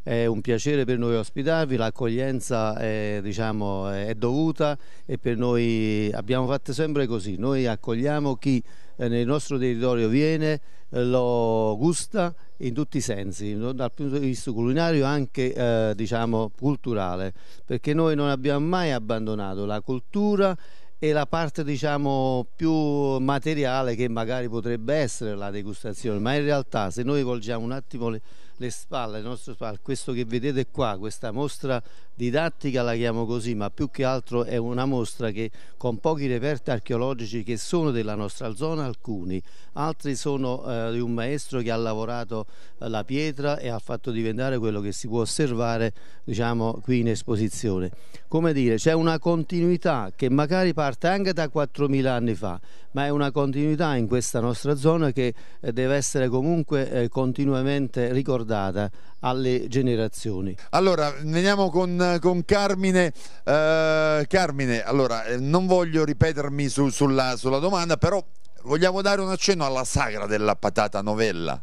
È un piacere per noi ospitarvi, l'accoglienza è, diciamo, è dovuta e per noi abbiamo fatto sempre così, noi accogliamo chi eh, nel nostro territorio viene, eh, lo gusta in tutti i sensi, dal punto di vista culinario anche eh, diciamo, culturale, perché noi non abbiamo mai abbandonato la cultura e la parte diciamo più materiale che magari potrebbe essere la degustazione ma in realtà se noi volgiamo un attimo le, le spalle, le nostre spalle, questo che vedete qua, questa mostra didattica la chiamo così, ma più che altro è una mostra che con pochi reperti archeologici che sono della nostra zona, alcuni, altri sono eh, di un maestro che ha lavorato eh, la pietra e ha fatto diventare quello che si può osservare diciamo, qui in esposizione. Come dire, c'è una continuità che magari parte anche da 4.000 anni fa, ma è una continuità in questa nostra zona che eh, deve essere comunque eh, continuamente ricordata alle generazioni. Allora, veniamo con, con Carmine. Eh, Carmine, allora, eh, non voglio ripetermi su, sulla, sulla domanda, però vogliamo dare un accenno alla sagra della patata novella.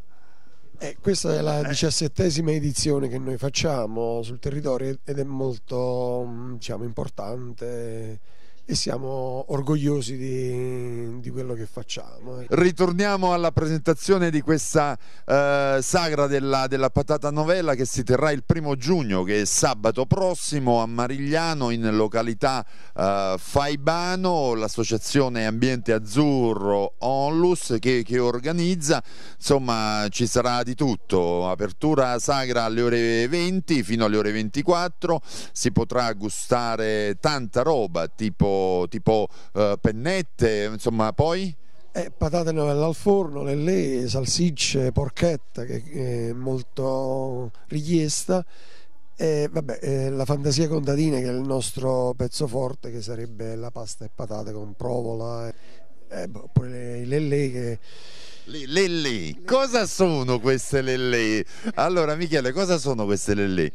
Eh, questa è la diciassettesima edizione che noi facciamo sul territorio ed è molto diciamo, importante e siamo orgogliosi di, di quello che facciamo. Ritorniamo alla presentazione di questa eh, sagra della, della, patata novella che si terrà il primo giugno, che è sabato prossimo a Marigliano in località eh, Faibano, l'associazione Ambiente Azzurro Onlus che, che organizza, insomma ci sarà di tutto, apertura sagra alle ore 20 fino alle ore 24, si potrà gustare tanta roba tipo tipo, uh, pennette, insomma poi? Eh, patate novelle al forno, lelle, salsicce, porchetta che è molto richiesta e vabbè, eh, la fantasia contadina che è il nostro pezzo forte che sarebbe la pasta e patate con provola e, eh, oppure le, lelle che le lelle, cosa sono queste lelle? Allora Michele, cosa sono queste lelle?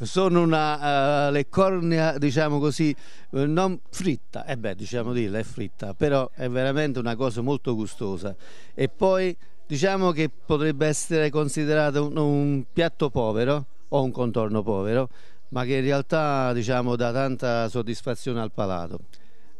Sono una uh, leccornia diciamo così uh, non fritta. E eh beh diciamo dirla è fritta però è veramente una cosa molto gustosa. E poi diciamo che potrebbe essere considerato un, un piatto povero o un contorno povero ma che in realtà diciamo dà tanta soddisfazione al palato.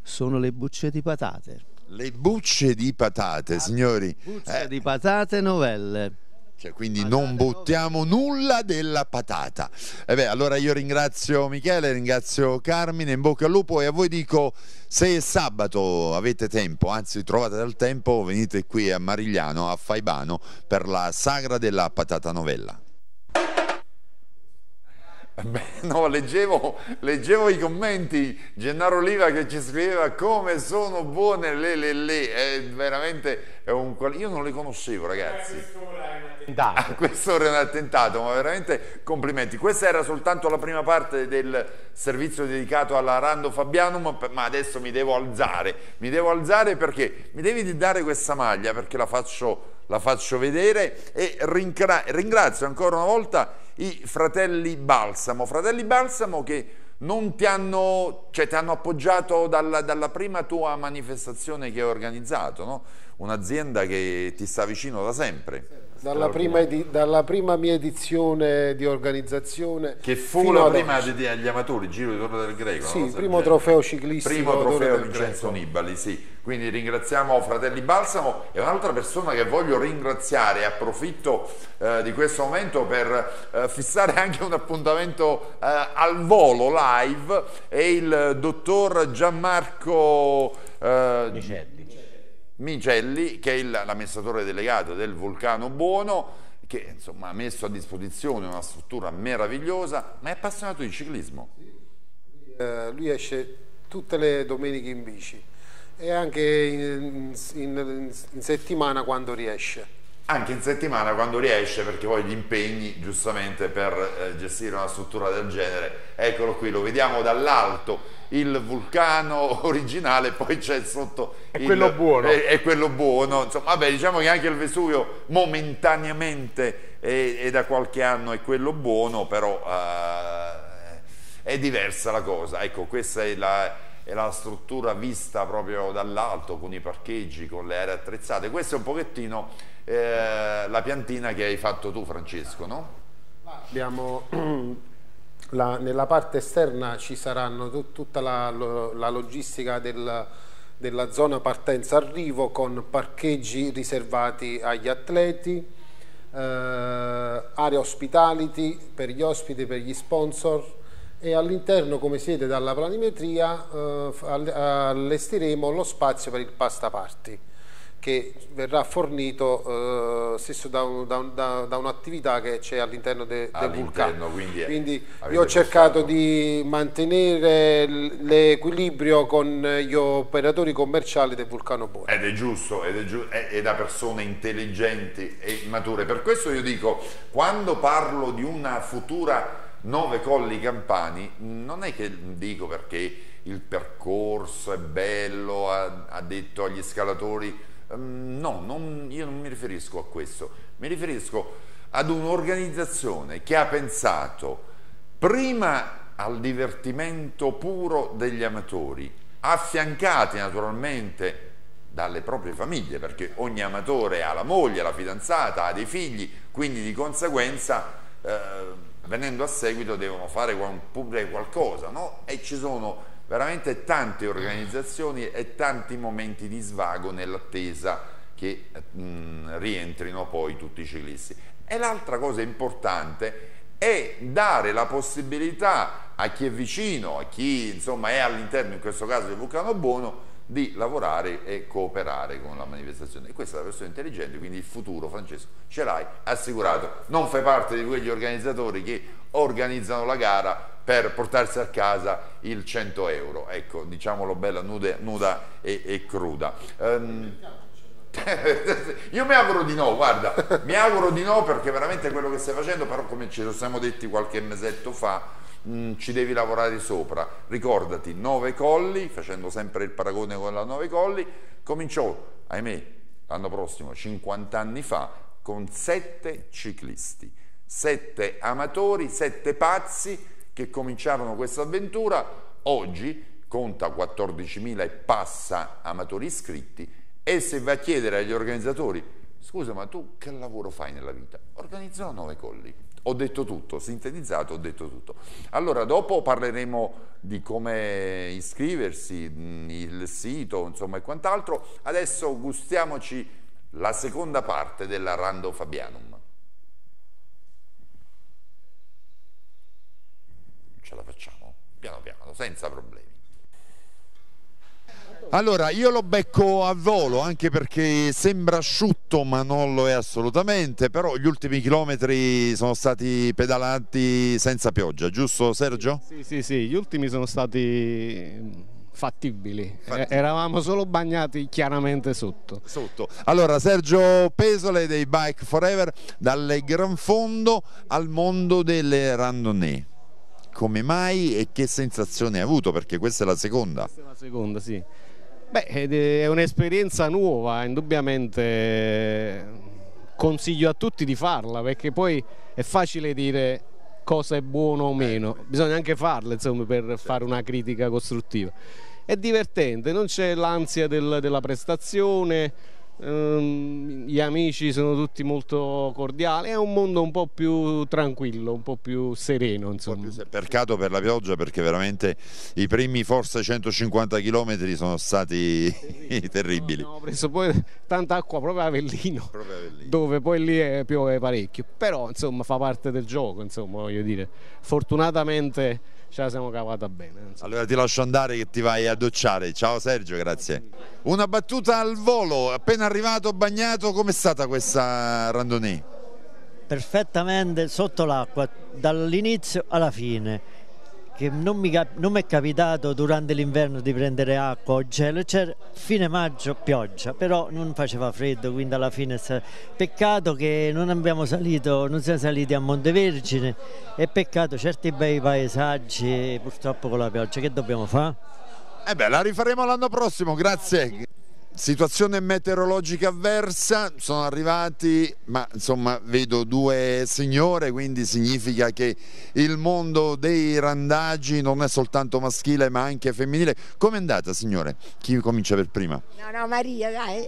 Sono le bucce di patate. Le bucce di patate signori. bucce eh. di patate novelle cioè, quindi non buttiamo nulla della patata. E beh, allora io ringrazio Michele, ringrazio Carmine, in bocca al lupo e a voi dico se è sabato avete tempo, anzi trovate del tempo, venite qui a Marigliano, a Faibano, per la sagra della patata novella. Beh, no, leggevo, leggevo, i commenti, Gennaro Oliva che ci scriveva come sono buone le le le, è veramente è un, io non le conoscevo ragazzi. Eh, a quest'ora è un attentato, ma veramente complimenti. Questa era soltanto la prima parte del servizio dedicato alla Rando Fabianum, ma adesso mi devo alzare, mi devo alzare perché mi devi dare questa maglia perché la faccio, la faccio vedere e ringrazio ancora una volta i fratelli Balsamo, fratelli Balsamo che non ti hanno, cioè, ti hanno appoggiato dalla, dalla, prima tua manifestazione che hai organizzato, no? un'azienda che ti sta vicino da sempre. Dalla prima, dalla prima, mia edizione di organizzazione che fu la prima degli amatori Giro di Torre del Greco sì, no? primo trofeo ciclistico primo trofeo Vincenzo Nibali sì. quindi ringraziamo Fratelli Balsamo e un'altra persona che voglio ringraziare approfitto eh, di questo momento per eh, fissare anche un appuntamento eh, al volo live è il dottor Gianmarco eh, Micelli Micelli, che è l'amministratore delegato del Vulcano Buono, che insomma, ha messo a disposizione una struttura meravigliosa, ma è appassionato di ciclismo. Uh, lui esce tutte le domeniche in bici e anche in, in, in settimana quando riesce anche in settimana quando riesce perché poi gli impegni giustamente per eh, gestire una struttura del genere eccolo qui lo vediamo dall'alto. Il vulcano originale poi c'è sotto è il, quello buono. è, è, quello buono. Insomma vabbè diciamo che anche il Vesuvio momentaneamente è, da qualche anno è quello buono però eh, è diversa la cosa. Ecco questa è la è la struttura vista proprio dall'alto con i parcheggi, con le aree attrezzate. Questa è un pochettino eh, la piantina che hai fatto tu Francesco, no? Abbiamo la, nella parte esterna ci saranno tut, tutta la, la logistica del, della zona partenza-arrivo con parcheggi riservati agli atleti, eh, area hospitality per gli ospiti, per gli sponsor, e all'interno come si vede dalla planimetria eh, allestiremo lo spazio per il pasta party che verrà fornito eh, stesso da, un, da, un, un'attività che c'è all'interno de, del vulcano. Quindi, quindi io ho cercato di mantenere l'equilibrio con gli operatori commerciali del vulcano Bora. Ed è giusto, ed è, giu è, è da persone intelligenti e mature. Per questo io dico, quando parlo di una futura Nove Colli Campani, non è che dico perché il percorso è bello, ha, ha detto agli scalatori Um, no, non, io non mi riferisco a questo, mi riferisco ad un'organizzazione che ha pensato prima al divertimento puro degli amatori, affiancati naturalmente dalle proprie famiglie, perché ogni amatore ha la moglie, la fidanzata, ha dei figli, quindi di conseguenza eh, venendo a seguito devono fare qualcosa, no? E ci sono veramente tante organizzazioni e tanti momenti di svago nell'attesa che mh, rientrino poi tutti i ciclisti. E l'altra cosa importante è dare la possibilità a chi è vicino, a chi insomma è all'interno in questo caso del Vulcano Buono, di lavorare e cooperare con la manifestazione. E questa è la persona intelligente, quindi il futuro, Francesco, ce l'hai assicurato. Non fai parte di quegli organizzatori che organizzano la gara per portarsi a casa il 100 euro, ecco, diciamolo bella, nuda, nuda e, e, cruda. Um, io mi auguro di no, guarda, mi auguro di no perché veramente quello che stai facendo, però come ci siamo detti qualche mesetto fa, mm, ci devi lavorare sopra. Ricordati, Nove Colli, facendo sempre il paragone con la Nove Colli, cominciò, ahimè, l'anno prossimo, 50 anni fa, con sette ciclisti, sette amatori, sette pazzi che cominciarono questa avventura, oggi conta 14.000 e passa amatori iscritti e se va a chiedere agli organizzatori scusa ma tu che lavoro fai nella vita? Organizzano nove colli. Ho detto tutto, sintetizzato, ho detto tutto. Allora, dopo parleremo di come iscriversi, il sito, insomma, e quant'altro. Adesso gustiamoci la seconda parte della Rando Fabianum. ce la facciamo piano piano, senza problemi. Allora, io lo becco a volo anche perché sembra asciutto ma non lo è assolutamente, però gli ultimi chilometri sono stati pedalati senza pioggia, giusto Sergio? Sì, sì, sì, gli ultimi sono stati fattibili, fattibili. eravamo solo bagnati chiaramente sotto. sotto. Allora, Sergio Pesole dei Bike Forever, dal gran fondo al mondo delle randonnée come mai e che sensazione hai avuto? Perché questa è la seconda. Questa è la seconda, sì. Beh, è un'esperienza nuova, indubbiamente consiglio a tutti di farla perché poi è facile dire cosa è buono o meno, bisogna anche farla insomma, per fare una critica costruttiva. È divertente, non c'è l'ansia del, della prestazione, gli amici sono tutti molto cordiali, è un mondo un po' più tranquillo, un po' più sereno. Insomma. Peccato per la pioggia perché veramente i primi forse 150 km sono stati terribili. terribili. No, no, ho preso poi tanta acqua proprio a Avellino, proprio Avellino, dove poi lì piove parecchio, però insomma fa parte del gioco, insomma voglio dire, fortunatamente ce la siamo cavata bene. Insomma. Allora ti lascio andare che ti vai a docciare. Ciao Sergio, grazie. Una battuta al volo, appena arrivato bagnato, com'è stata questa randonnée? Perfettamente sotto l'acqua, dall'inizio alla fine che non mi, non mi, è capitato durante l'inverno di prendere acqua o gelo, c'era fine maggio pioggia, però non faceva freddo, quindi alla fine peccato che non abbiamo salito, non siamo saliti a Montevergine e peccato certi bei paesaggi purtroppo con la pioggia, che dobbiamo fare? Eh beh, la rifaremo l'anno prossimo, grazie situazione meteorologica avversa, sono arrivati, ma insomma vedo due signore, quindi significa che il mondo dei randaggi non è soltanto maschile ma anche femminile. Come è andata signore? Chi comincia per prima? No, no, Maria, dai.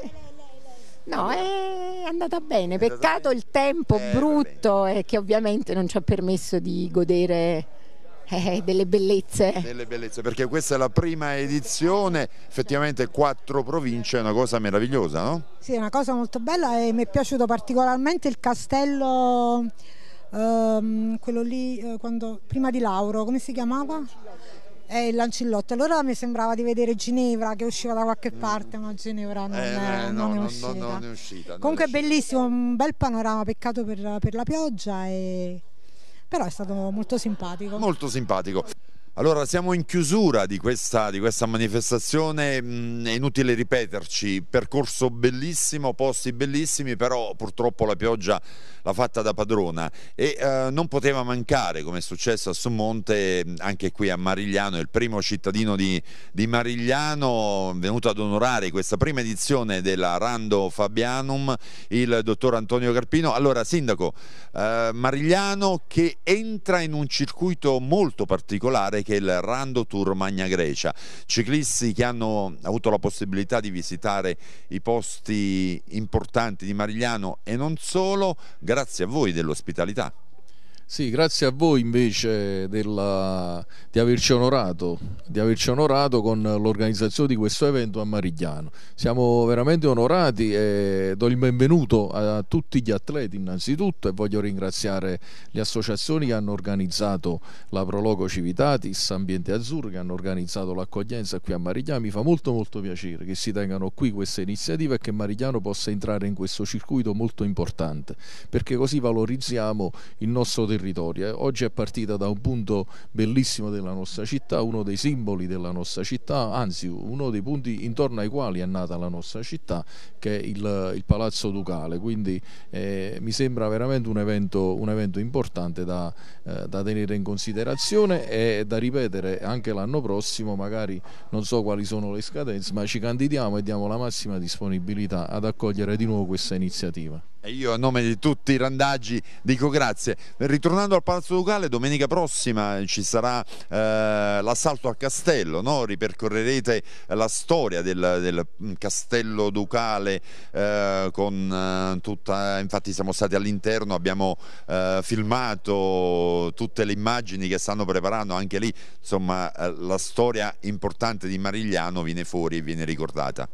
No, è andata bene, peccato il tempo eh, brutto e che ovviamente non ci ha permesso di godere eh, delle bellezze. Delle bellezze, perché questa è la prima edizione, effettivamente quattro province è una cosa meravigliosa, no? Sì, è una cosa molto bella e mi è piaciuto particolarmente il castello, ehm, quello lì, eh, quando, prima di Lauro, come si chiamava? è il Lancillotto. Allora mi sembrava di vedere Ginevra che usciva da qualche parte, ma Ginevra non, Eh, è, no, non è no, uscita. no, non è uscita, non Comunque è è bellissimo, un bel panorama, peccato per, per la pioggia, e... però è stato molto simpatico. Molto simpatico. Allora siamo in chiusura di questa, di questa manifestazione, mh, è inutile ripeterci, percorso bellissimo, posti bellissimi, però purtroppo la pioggia l'ha fatta da padrona e eh, non poteva mancare, come è successo a Sommonte, mh, anche qui a Marigliano, il primo cittadino di, di Marigliano venuto ad onorare questa prima edizione della Rando Fabianum, il dottor Antonio Carpino. Allora Sindaco, eh, Marigliano che entra in un circuito molto particolare che è il Rando Tour Magna Grecia. Ciclisti che hanno avuto la possibilità di visitare i posti importanti di Marigliano e non solo, grazie a voi dell'ospitalità. Sì, grazie a voi invece della- di, averci onorato, di averci onorato con l'organizzazione di questo evento a Marigliano. Siamo veramente onorati e do il benvenuto a tutti gli atleti innanzitutto e voglio ringraziare le associazioni che hanno organizzato la Prologo Civitatis, Ambiente Azzurro, che hanno organizzato l'accoglienza qui a Marigliano. Mi fa molto molto piacere che si tengano qui queste iniziative e che Marigliano possa entrare in questo circuito molto importante perché così valorizziamo il nostro territorio. Eh, Oggi è partita da un punto bellissimo della nostra città, uno dei simboli della nostra città, anzi uno dei punti intorno ai quali è nata la nostra città, che è il, il Palazzo Ducale. Quindi eh, mi sembra veramente un evento, un evento importante da, eh, da tenere in considerazione e da ripetere anche l'anno prossimo, magari non so quali sono le scadenze, ma ci candidiamo e diamo la massima disponibilità ad accogliere di nuovo questa iniziativa. E io a nome di tutti i randaggi dico grazie. Ritornando al Palazzo Ducale, domenica prossima ci sarà eh, l'assalto al castello, no? ripercorrerete la storia del, del castello ducale eh, con eh, tutta, infatti siamo stati all'interno, abbiamo eh, filmato tutte le immagini che stanno preparando, anche lì insomma eh, la storia importante di Marigliano viene fuori e viene ricordata.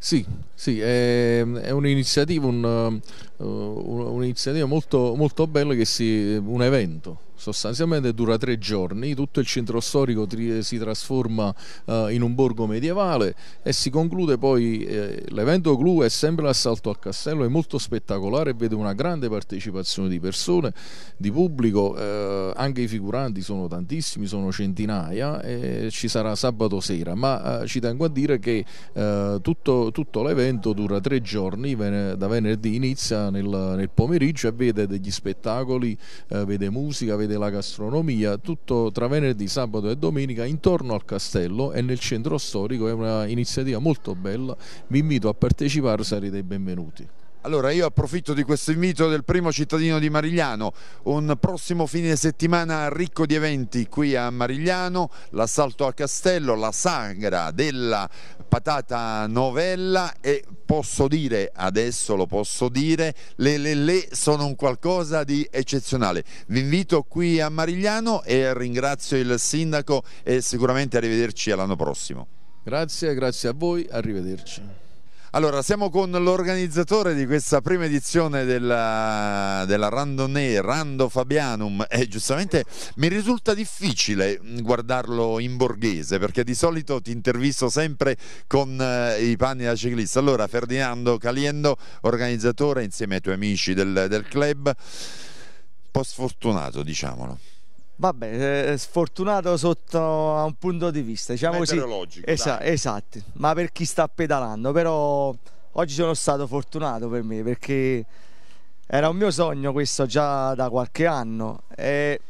Sì, sì, è, è un'iniziativa, un, uh, un'iniziativa molto, molto bella che si, un evento sostanzialmente dura tre giorni, tutto il centro storico tri- si trasforma uh, in un borgo medievale e si conclude poi, eh, l'evento clou è sempre l'assalto al castello, è molto spettacolare vede una grande partecipazione di persone, di pubblico, eh, anche i figuranti sono tantissimi, sono centinaia e ci sarà sabato sera, ma eh, ci tengo a dire che eh, tutto, tutto l'evento dura tre giorni, ven- da venerdì inizia nel, nel pomeriggio e vede degli spettacoli, eh, vede musica, vede la gastronomia, tutto tra venerdì, sabato e domenica intorno al castello e nel centro storico, è un'iniziativa molto bella, vi invito a partecipare, sarete benvenuti. Allora io approfitto di questo invito del primo cittadino di Marigliano, un prossimo fine settimana ricco di eventi qui a Marigliano, l'assalto al castello, la sagra della patata novella e posso dire, adesso lo posso dire, le Lelle sono un qualcosa di eccezionale. Vi invito qui a Marigliano e ringrazio il sindaco e sicuramente arrivederci all'anno prossimo. Grazie, grazie a voi, arrivederci. Allora, siamo con l'organizzatore di questa prima edizione della, della Randonnée, Rando Fabianum e giustamente mi risulta difficile guardarlo in borghese perché di solito ti intervisto sempre con eh, i panni da ciclista. Allora, Ferdinando Caliendo, organizzatore insieme ai tuoi amici del, del club, un po' sfortunato diciamolo. Vabbè, eh, sfortunato sotto a un punto di vista, diciamo così. Esa- esatto, ma per chi sta pedalando, però oggi sono stato fortunato per me perché era un mio sogno questo già da qualche anno e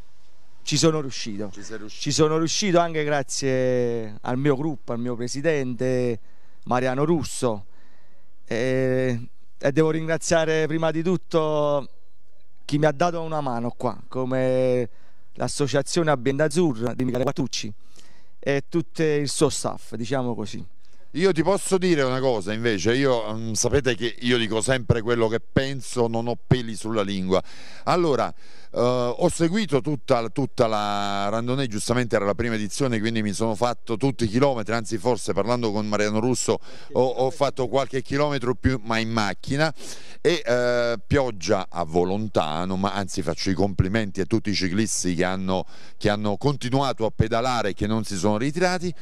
ci sono riuscito. Ci riuscito. Ci sono riuscito anche grazie al mio gruppo, al mio presidente Mariano Russo e, e devo ringraziare prima di tutto chi mi ha dato una mano qua, come l'associazione Ambiente Azzurra di Michele Quattucci e tutto il suo staff, diciamo così. Io ti posso dire una cosa invece, io mm, sapete che io dico sempre quello che penso, non ho peli sulla lingua. Allora, eh, ho seguito tutta, tutta la randonnée, giustamente era la prima edizione, quindi mi sono fatto tutti i chilometri, anzi forse parlando con Mariano Russo ho, ho fatto qualche chilometro più, ma in macchina. E eh, pioggia a volontà, ma anzi faccio i complimenti a tutti i ciclisti che hanno, che hanno continuato a pedalare e che non si sono ritirati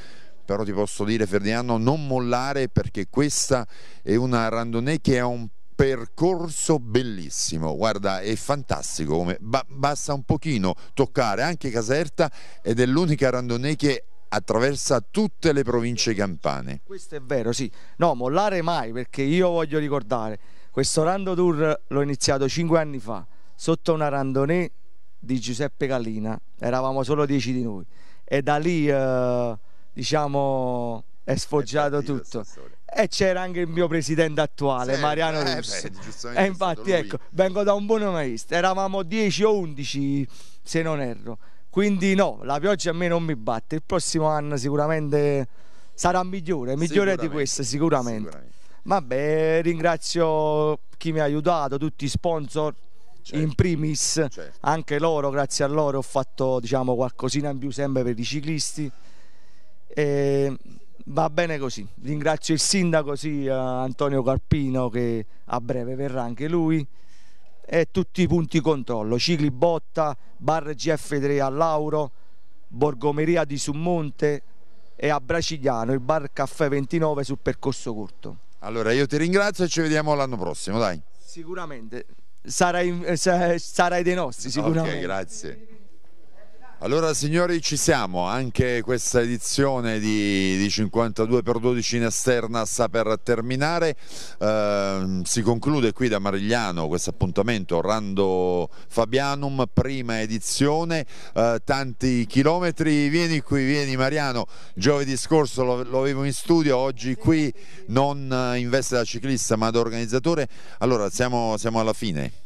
però ti posso dire Ferdinando non mollare perché questa è una randonnée che ha un percorso bellissimo. Guarda è fantastico come- ba- basta un pochino toccare anche Caserta ed è l'unica randonnée che attraversa tutte le province campane. Questo è vero, sì. No, mollare mai, perché io voglio ricordare, questo Rando Tour l'ho iniziato cinque anni fa, sotto una randonnée di Giuseppe Gallina, eravamo solo dieci di noi, e da lì, eh, diciamo, è sfoggiato tutto. E c'era anche il mio presidente attuale, Sì, Mariano eh, Russo. beh, e infatti, ecco, vengo da un buon maestro, eravamo 10 o 11, se non erro. Quindi no, la pioggia a me non mi batte. Il prossimo anno sicuramente sarà migliore, migliore di Sicuramente, questo sicuramente. Vabbè, ringrazio chi mi ha aiutato, tutti i sponsor, Certo, in primis, anche loro, grazie a loro ho fatto diciamo qualcosina in più sempre per i ciclisti. E va bene così. Ringrazio il sindaco sì, eh, Antonio Carpino che a breve verrà anche lui e tutti i punti controllo, Cicli Botta, Bar GF3 a Lauro, Borgomeria di Summonte e a Bracigliano, il Bar Caffè 29 sul percorso corto. allora io ti ringrazio e ci vediamo l'anno prossimo dai Sicuramente sarai, eh, sa- sarai dei nostri, sicuramente. Ok, grazie. Allora signori ci siamo, anche questa edizione di, di 52 per 12 in esterna sta per terminare, Ehm, si conclude qui da Marigliano questo appuntamento. Rando Fabianum, prima edizione, eh, tanti chilometri, vieni qui, vieni Mariano, giovedì scorso lo, lo avevo in studio, oggi qui non eh, in veste da ciclista ma da organizzatore, allora siamo, siamo alla fine.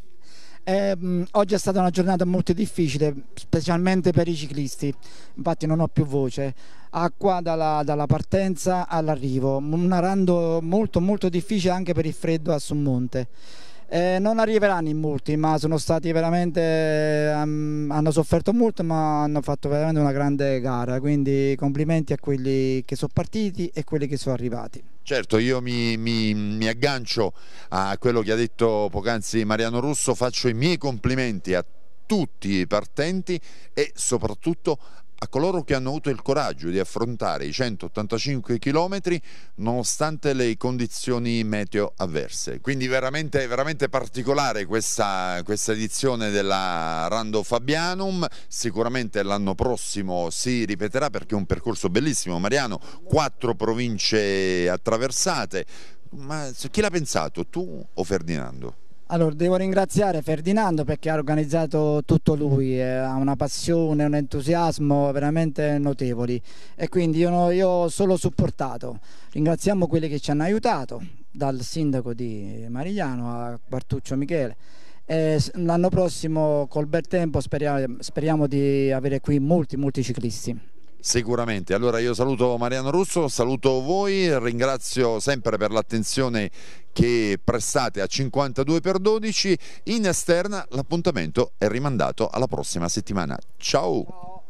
Eh, oggi è stata una giornata molto difficile, specialmente per i ciclisti, infatti non ho più voce. Acqua dalla, dalla partenza all'arrivo, un rando molto molto difficile anche per il freddo a Sommonte. Eh, non arriveranno in molti, ma sono stati veramente, ehm, hanno sofferto molto, ma hanno fatto veramente una grande gara, quindi complimenti a quelli che sono partiti e quelli che sono arrivati. Certo, io mi, mi- mi aggancio a quello che ha detto poc'anzi Mariano Russo, faccio i miei complimenti a tutti i partenti e soprattutto a coloro che hanno avuto il coraggio di affrontare i 185 km nonostante le condizioni meteo avverse. Quindi veramente, veramente particolare questa, questa edizione della Rando Fabianum, sicuramente l'anno prossimo si ripeterà perché è un percorso bellissimo. Mariano, quattro province attraversate, ma chi l'ha pensato, tu o Ferdinando? Allora, devo ringraziare Ferdinando perché ha organizzato tutto lui, eh, ha una passione, un entusiasmo veramente notevoli e quindi io, no- io ho solo supportato. Ringraziamo quelli che ci hanno aiutato, dal sindaco di Marigliano a Bartuccio Michele. L'anno prossimo col bel tempo speriamo, speriamo di avere qui molti, molti ciclisti. Sicuramente, allora io saluto Mariano Russo, saluto voi, ringrazio sempre per l'attenzione che prestate a 52 per 12 in esterna l'appuntamento è rimandato alla prossima settimana. Ciao!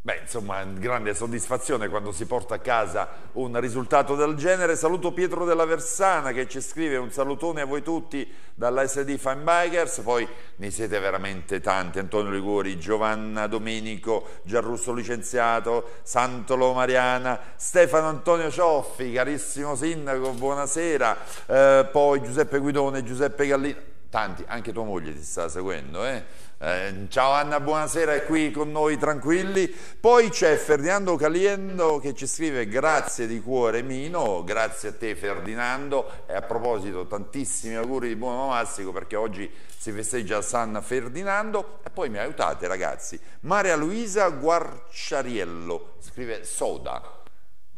Beh, insomma, grande soddisfazione quando si porta a casa un risultato del genere. Saluto Pietro della Versana che ci scrive un salutone a voi tutti dalla SD Fine Bikers, poi ne siete veramente tanti, Antonio Liguri, Giovanna Domenico, Gianrusso Licenziato, Santolo Mariana, Stefano Antonio Cioffi, carissimo sindaco, buonasera, Eh, poi Giuseppe Guidone, Giuseppe Gallino, tanti, anche tua moglie ti sta seguendo, eh? Eh, ciao Anna, buonasera, è qui con noi tranquilli. Poi c'è Ferdinando Caliendo che ci scrive grazie di cuore Mino, grazie a te Ferdinando e a proposito tantissimi auguri di buon onomastico perché oggi si festeggia San Ferdinando e poi mi aiutate ragazzi. Maria Luisa Guarciariello scrive soda,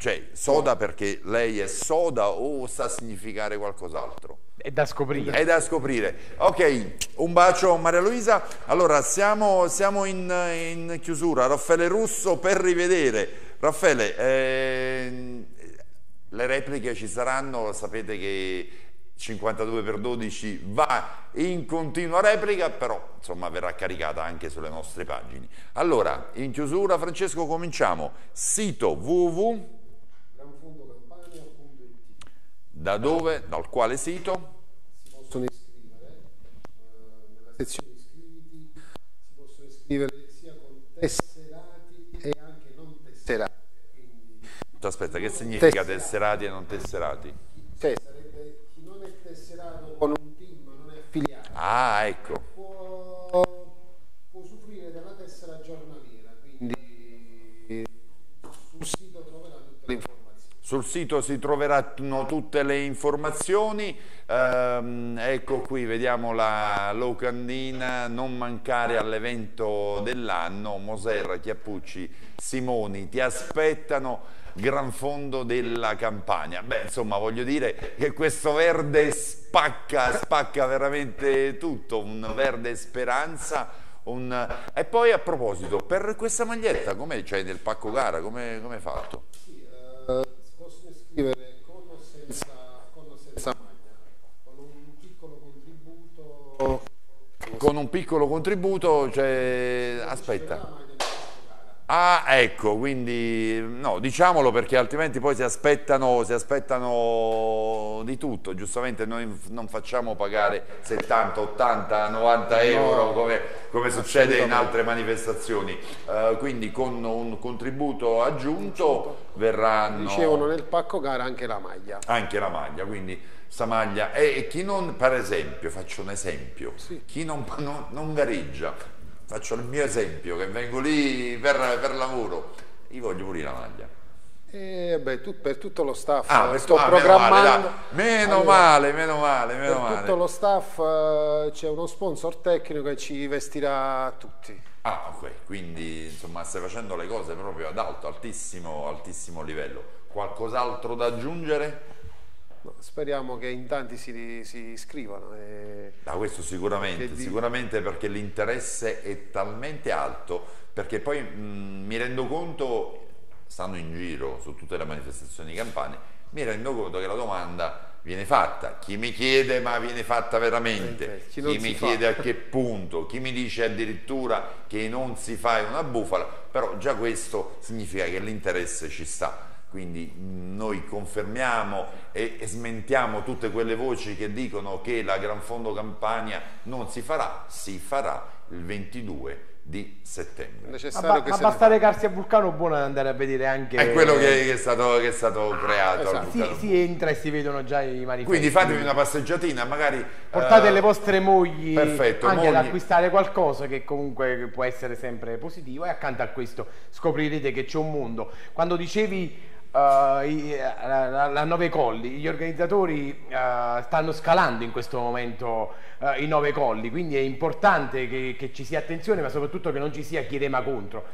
cioè soda perché lei è soda o sta a significare qualcos'altro? È da scoprire. È da scoprire. Ok, un bacio Maria Luisa. Allora, siamo, siamo in, in chiusura. Raffaele Russo per rivedere. Raffaele, eh, le repliche ci saranno, sapete che 52 per 12 va in continua replica, però insomma verrà caricata anche sulle nostre pagine. Allora, in chiusura Francesco cominciamo, sito www, da dove, dal quale sito? Si possono iscrivere eh, nella sezione iscriviti, si possono iscrivere sia con tesserati e anche non tesserati. Quindi, Aspetta, che significa tesserati e non tesserati? cioè, sarebbe chi non è tesserato con un team, non è affiliato, Ah, ecco. può, può usufruire della tessera giornaliera, quindi sul sito troverà tutte le informazioni. Sul sito si troveranno tutte le informazioni, Ehm, ecco qui, vediamo la locandina, non mancare all'evento dell'anno, Moserra, Chiappucci, Simoni ti aspettano, gran fondo della campagna. Beh, insomma, voglio dire che questo verde spacca, spacca veramente tutto, un verde speranza. un- E poi a proposito, per questa maglietta, com'è? Cioè nel pacco gara, come è fatto? Eh, iscrivere con o senza, con o senza maglia, con un piccolo contributo. Con un piccolo contributo, cioè, aspetta. Ah, ecco, quindi no, diciamolo perché altrimenti poi si aspettano, si aspettano di tutto. Giustamente noi non facciamo pagare 70, 80, 90 euro come, come succede in altre manifestazioni. Eh, quindi con un contributo aggiunto verranno Ricevono nel pacco gara anche la maglia. anche la maglia, quindi sta maglia e, e chi non, per esempio, faccio un esempio, chi non, non- non gareggia, faccio il mio esempio, che vengo lì per, per lavoro, io voglio pure la maglia. E beh, tu- per tutto lo staff Ah, eh, per- sto ah, meno programmando. male. Meno male, meno male, meno per male. tutto lo staff eh, c'è uno sponsor tecnico che ci vestirà tutti. Ah, ok, quindi insomma stai facendo le cose proprio ad alto, altissimo, altissimo livello. Qualcos'altro da aggiungere? No, speriamo che in tanti si, si iscrivano. e- Ah, questo sicuramente, sicuramente perché l'interesse è talmente alto, perché poi mh, mi rendo conto, stanno in giro su tutte le manifestazioni campane, mi rendo conto che la domanda viene fatta, chi mi chiede ma viene fatta veramente, Chi chi, non mi si fa. chiede a che punto, chi mi dice addirittura che non si fa è una bufala, però già questo significa che l'interesse ci sta. Quindi noi confermiamo e, e smentiamo tutte quelle voci che dicono che la Gran Fondo Campania non si farà, si farà il 22 di settembre. Ma, ba- ma basta recarsi a Vulcano buono ad andare a vedere anche È quello che, che è stato, che è stato creato. al Esatto. si, Vulcano. si entra e si vedono già i manifesti Quindi fatevi una passeggiatina, magari portate eh, le vostre mogli perfetto, anche ad mogli. acquistare qualcosa che comunque può essere sempre positivo e accanto a questo scoprirete che c'è un mondo quando dicevi eh, i- la, la- Nove Colli. Gli organizzatori eh, stanno scalando in questo momento eh, i Nove Colli. Quindi è importante che, che ci sia attenzione ma soprattutto che non ci sia chi rema contro.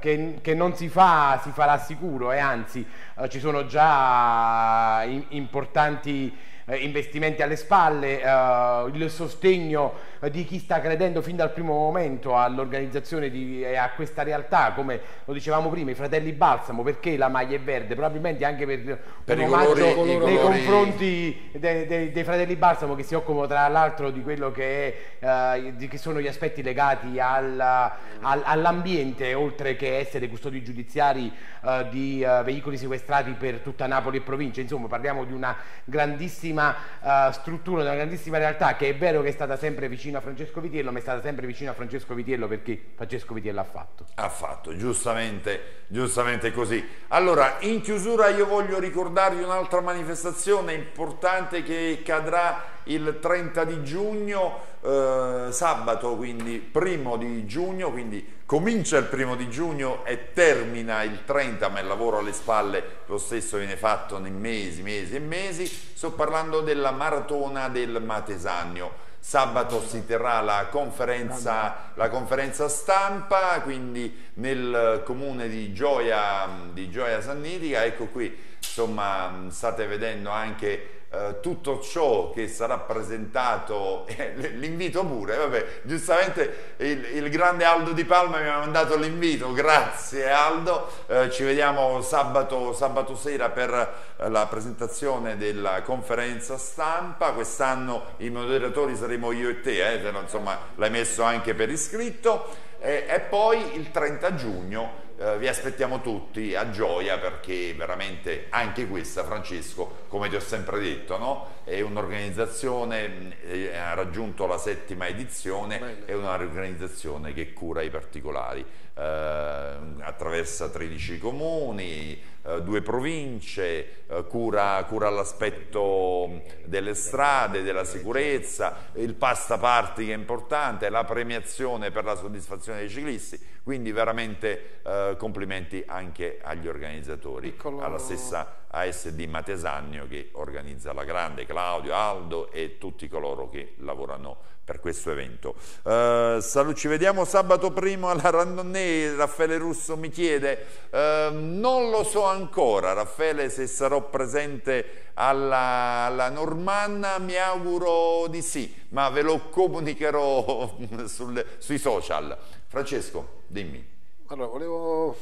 Che, che non si fa si farà sicuro. E anzi ci sono già in- importanti eh, investimenti alle spalle, eh, il sostegno eh, di chi sta credendo fin dal primo momento all'organizzazione e a questa realtà, come lo dicevamo prima, i fratelli Balsamo, perché la maglia è verde? Probabilmente anche per, Per un omaggio colori- nei confronti de- de- dei fratelli Balsamo che si occupano tra l'altro di quello che, è, eh, di- che sono gli aspetti legati al- al- all'ambiente, oltre che essere custodi giudiziari eh, di eh, veicoli sequestrati per tutta Napoli e provincia. Insomma, parliamo di una grandissima eh, struttura, di una grandissima realtà che è vero che è stata sempre vicino a Francesco Vitiello, ma è stata sempre vicino a Francesco Vitiello perché Francesco Vitiello ha fatto. Ha fatto, giustamente, giustamente così. Allora, in chiusura io voglio ricordarvi un'altra manifestazione importante che cadrà il 30 di giugno, eh, sabato, quindi primo di giugno, quindi comincia il primo di giugno e termina il 30, ma il lavoro alle spalle lo stesso viene fatto nei mesi, mesi e mesi. Sto parlando della maratona del Matesagno. Sabato si terrà la conferenza, la conferenza stampa, quindi nel comune di Gioia, di Gioia Sannitica, ecco qui insomma state vedendo anche eh, tutto ciò che sarà presentato, eh, l'invito pure, vabbè, giustamente il, il, grande Aldo Di Palma mi ha mandato l'invito, grazie Aldo, eh, ci vediamo sabato, sabato sera per eh, la presentazione della conferenza stampa, quest'anno i moderatori saremo io e te, eh, insomma l'hai messo anche per iscritto, e poi il 30 giugno eh, vi aspettiamo tutti a gioia perché veramente anche questa, Francesco, come ti ho sempre detto, no? è un'organizzazione, eh, ha raggiunto la settima edizione, è un'organizzazione che cura i particolari, eh, attraversa 13 comuni, eh, due province, eh, cura, cura l'aspetto delle strade, della sicurezza, il pasta party che è importante, la premiazione per la soddisfazione dei ciclisti, quindi veramente eh, complimenti anche agli organizzatori, Piccolo... alla stessa ASD Matesagno che organizza la grande, Claudio, Aldo e tutti coloro che lavorano per questo evento. Uh, ci vediamo sabato primo alla Randonnée, Raffaele Russo mi chiede, uh, non lo so ancora Raffaele se sarò presente alla, alla, Normanna, mi auguro di sì, ma ve lo comunicherò sul, sui social. Francesco, dimmi. Allora, volevo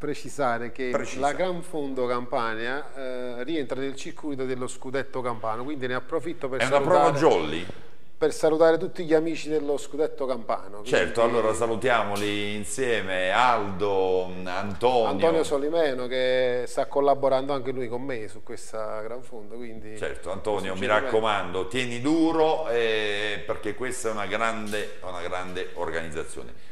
precisare che Precisa. la Gran Fondo Campania eh, rientra nel circuito dello scudetto campano, quindi ne approfitto per È una prova jolly? Per salutare tutti gli amici dello scudetto campano. Certo, allora salutiamoli insieme, Aldo, Antonio. Antonio Solimeno che sta collaborando anche lui con me su questa Gran Fondo. Quindi certo, Antonio, mi raccomando, tieni duro eh, perché questa è una grande, una grande organizzazione.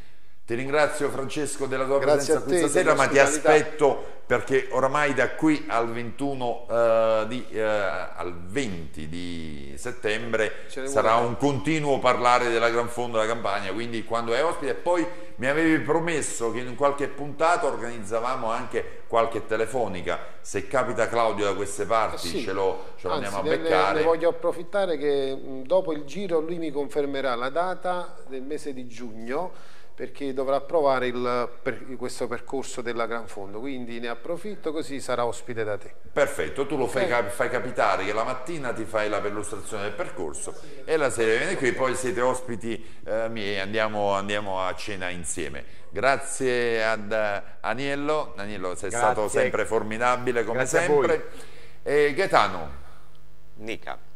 Ti ringrazio Francesco della tua Grazie presenza questa sera, ma ti aspetto perché oramai da qui al 21 uh, di, uh, al 20 di settembre sarà un continuo parlare della Gran Fondo della Campania, quindi quando è ospite, poi mi avevi promesso che in qualche puntata organizzavamo anche qualche telefonica, se capita Claudio da queste parti sì. ce, lo, ce lo Anzi, andiamo a beccare. Ne, ne voglio approfittare che dopo il giro lui mi confermerà la data del mese di giugno perché dovrà provare il, per, questo percorso della Gran Fondo, quindi ne approfitto così sarà ospite da te. Perfetto, tu lo fai, cap fai capitare che la mattina ti fai la perlustrazione del percorso e la sera viene qui, poi siete ospiti eh, miei, andiamo, andiamo, a cena insieme. Grazie ad Aniello, Aniello sei Grazie. stato sempre formidabile come Grazie sempre. E Gaetano. Nica.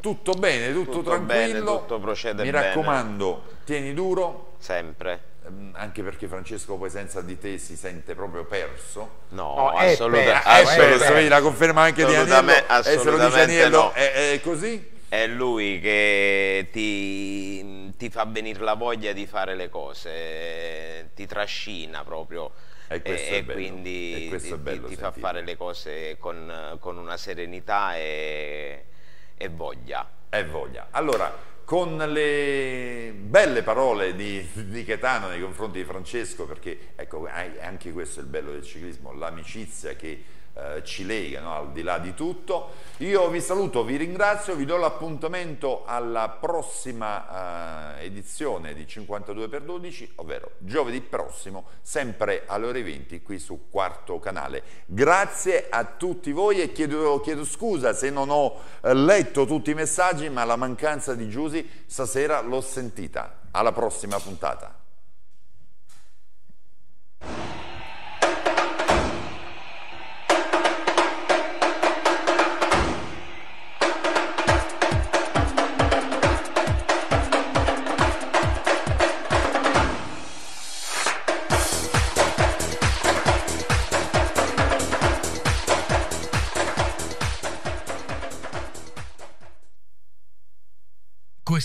Tutto bene, tutto, tutto tranquillo. Bene, tutto procede Mi bene. raccomando, tieni duro. Sempre. Ehm, anche perché Francesco poi senza di te si sente proprio perso. No, no assolutamente. Assolutamente. La conferma anche di Aniello. E se lo dice Aniello no. è, è così? È lui che ti, ti fa venire la voglia di fare le cose, ti trascina proprio e, e quindi e ti, ti fa fare le cose con, con una serenità e e voglia. E voglia. Allora, con le belle parole di, di Chetano nei confronti di Francesco, perché ecco, anche questo è il bello del ciclismo, l'amicizia che eh, ci legano al di là di tutto. Io vi saluto, vi ringrazio, vi do l'appuntamento alla prossima eh, edizione di 52x12, ovvero giovedì prossimo, sempre alle ore 20 qui su Quarto Canale. Grazie a tutti voi e chiedo, chiedo scusa se non ho eh, letto tutti i messaggi, ma la mancanza di Giusy stasera l'ho sentita. Alla prossima puntata.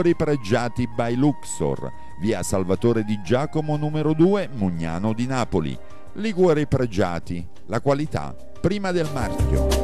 Liquori Pregiati by Luxor, via Salvatore di Giacomo numero 2, Mugnano di Napoli. Liquori Pregiati, la qualità prima del marchio.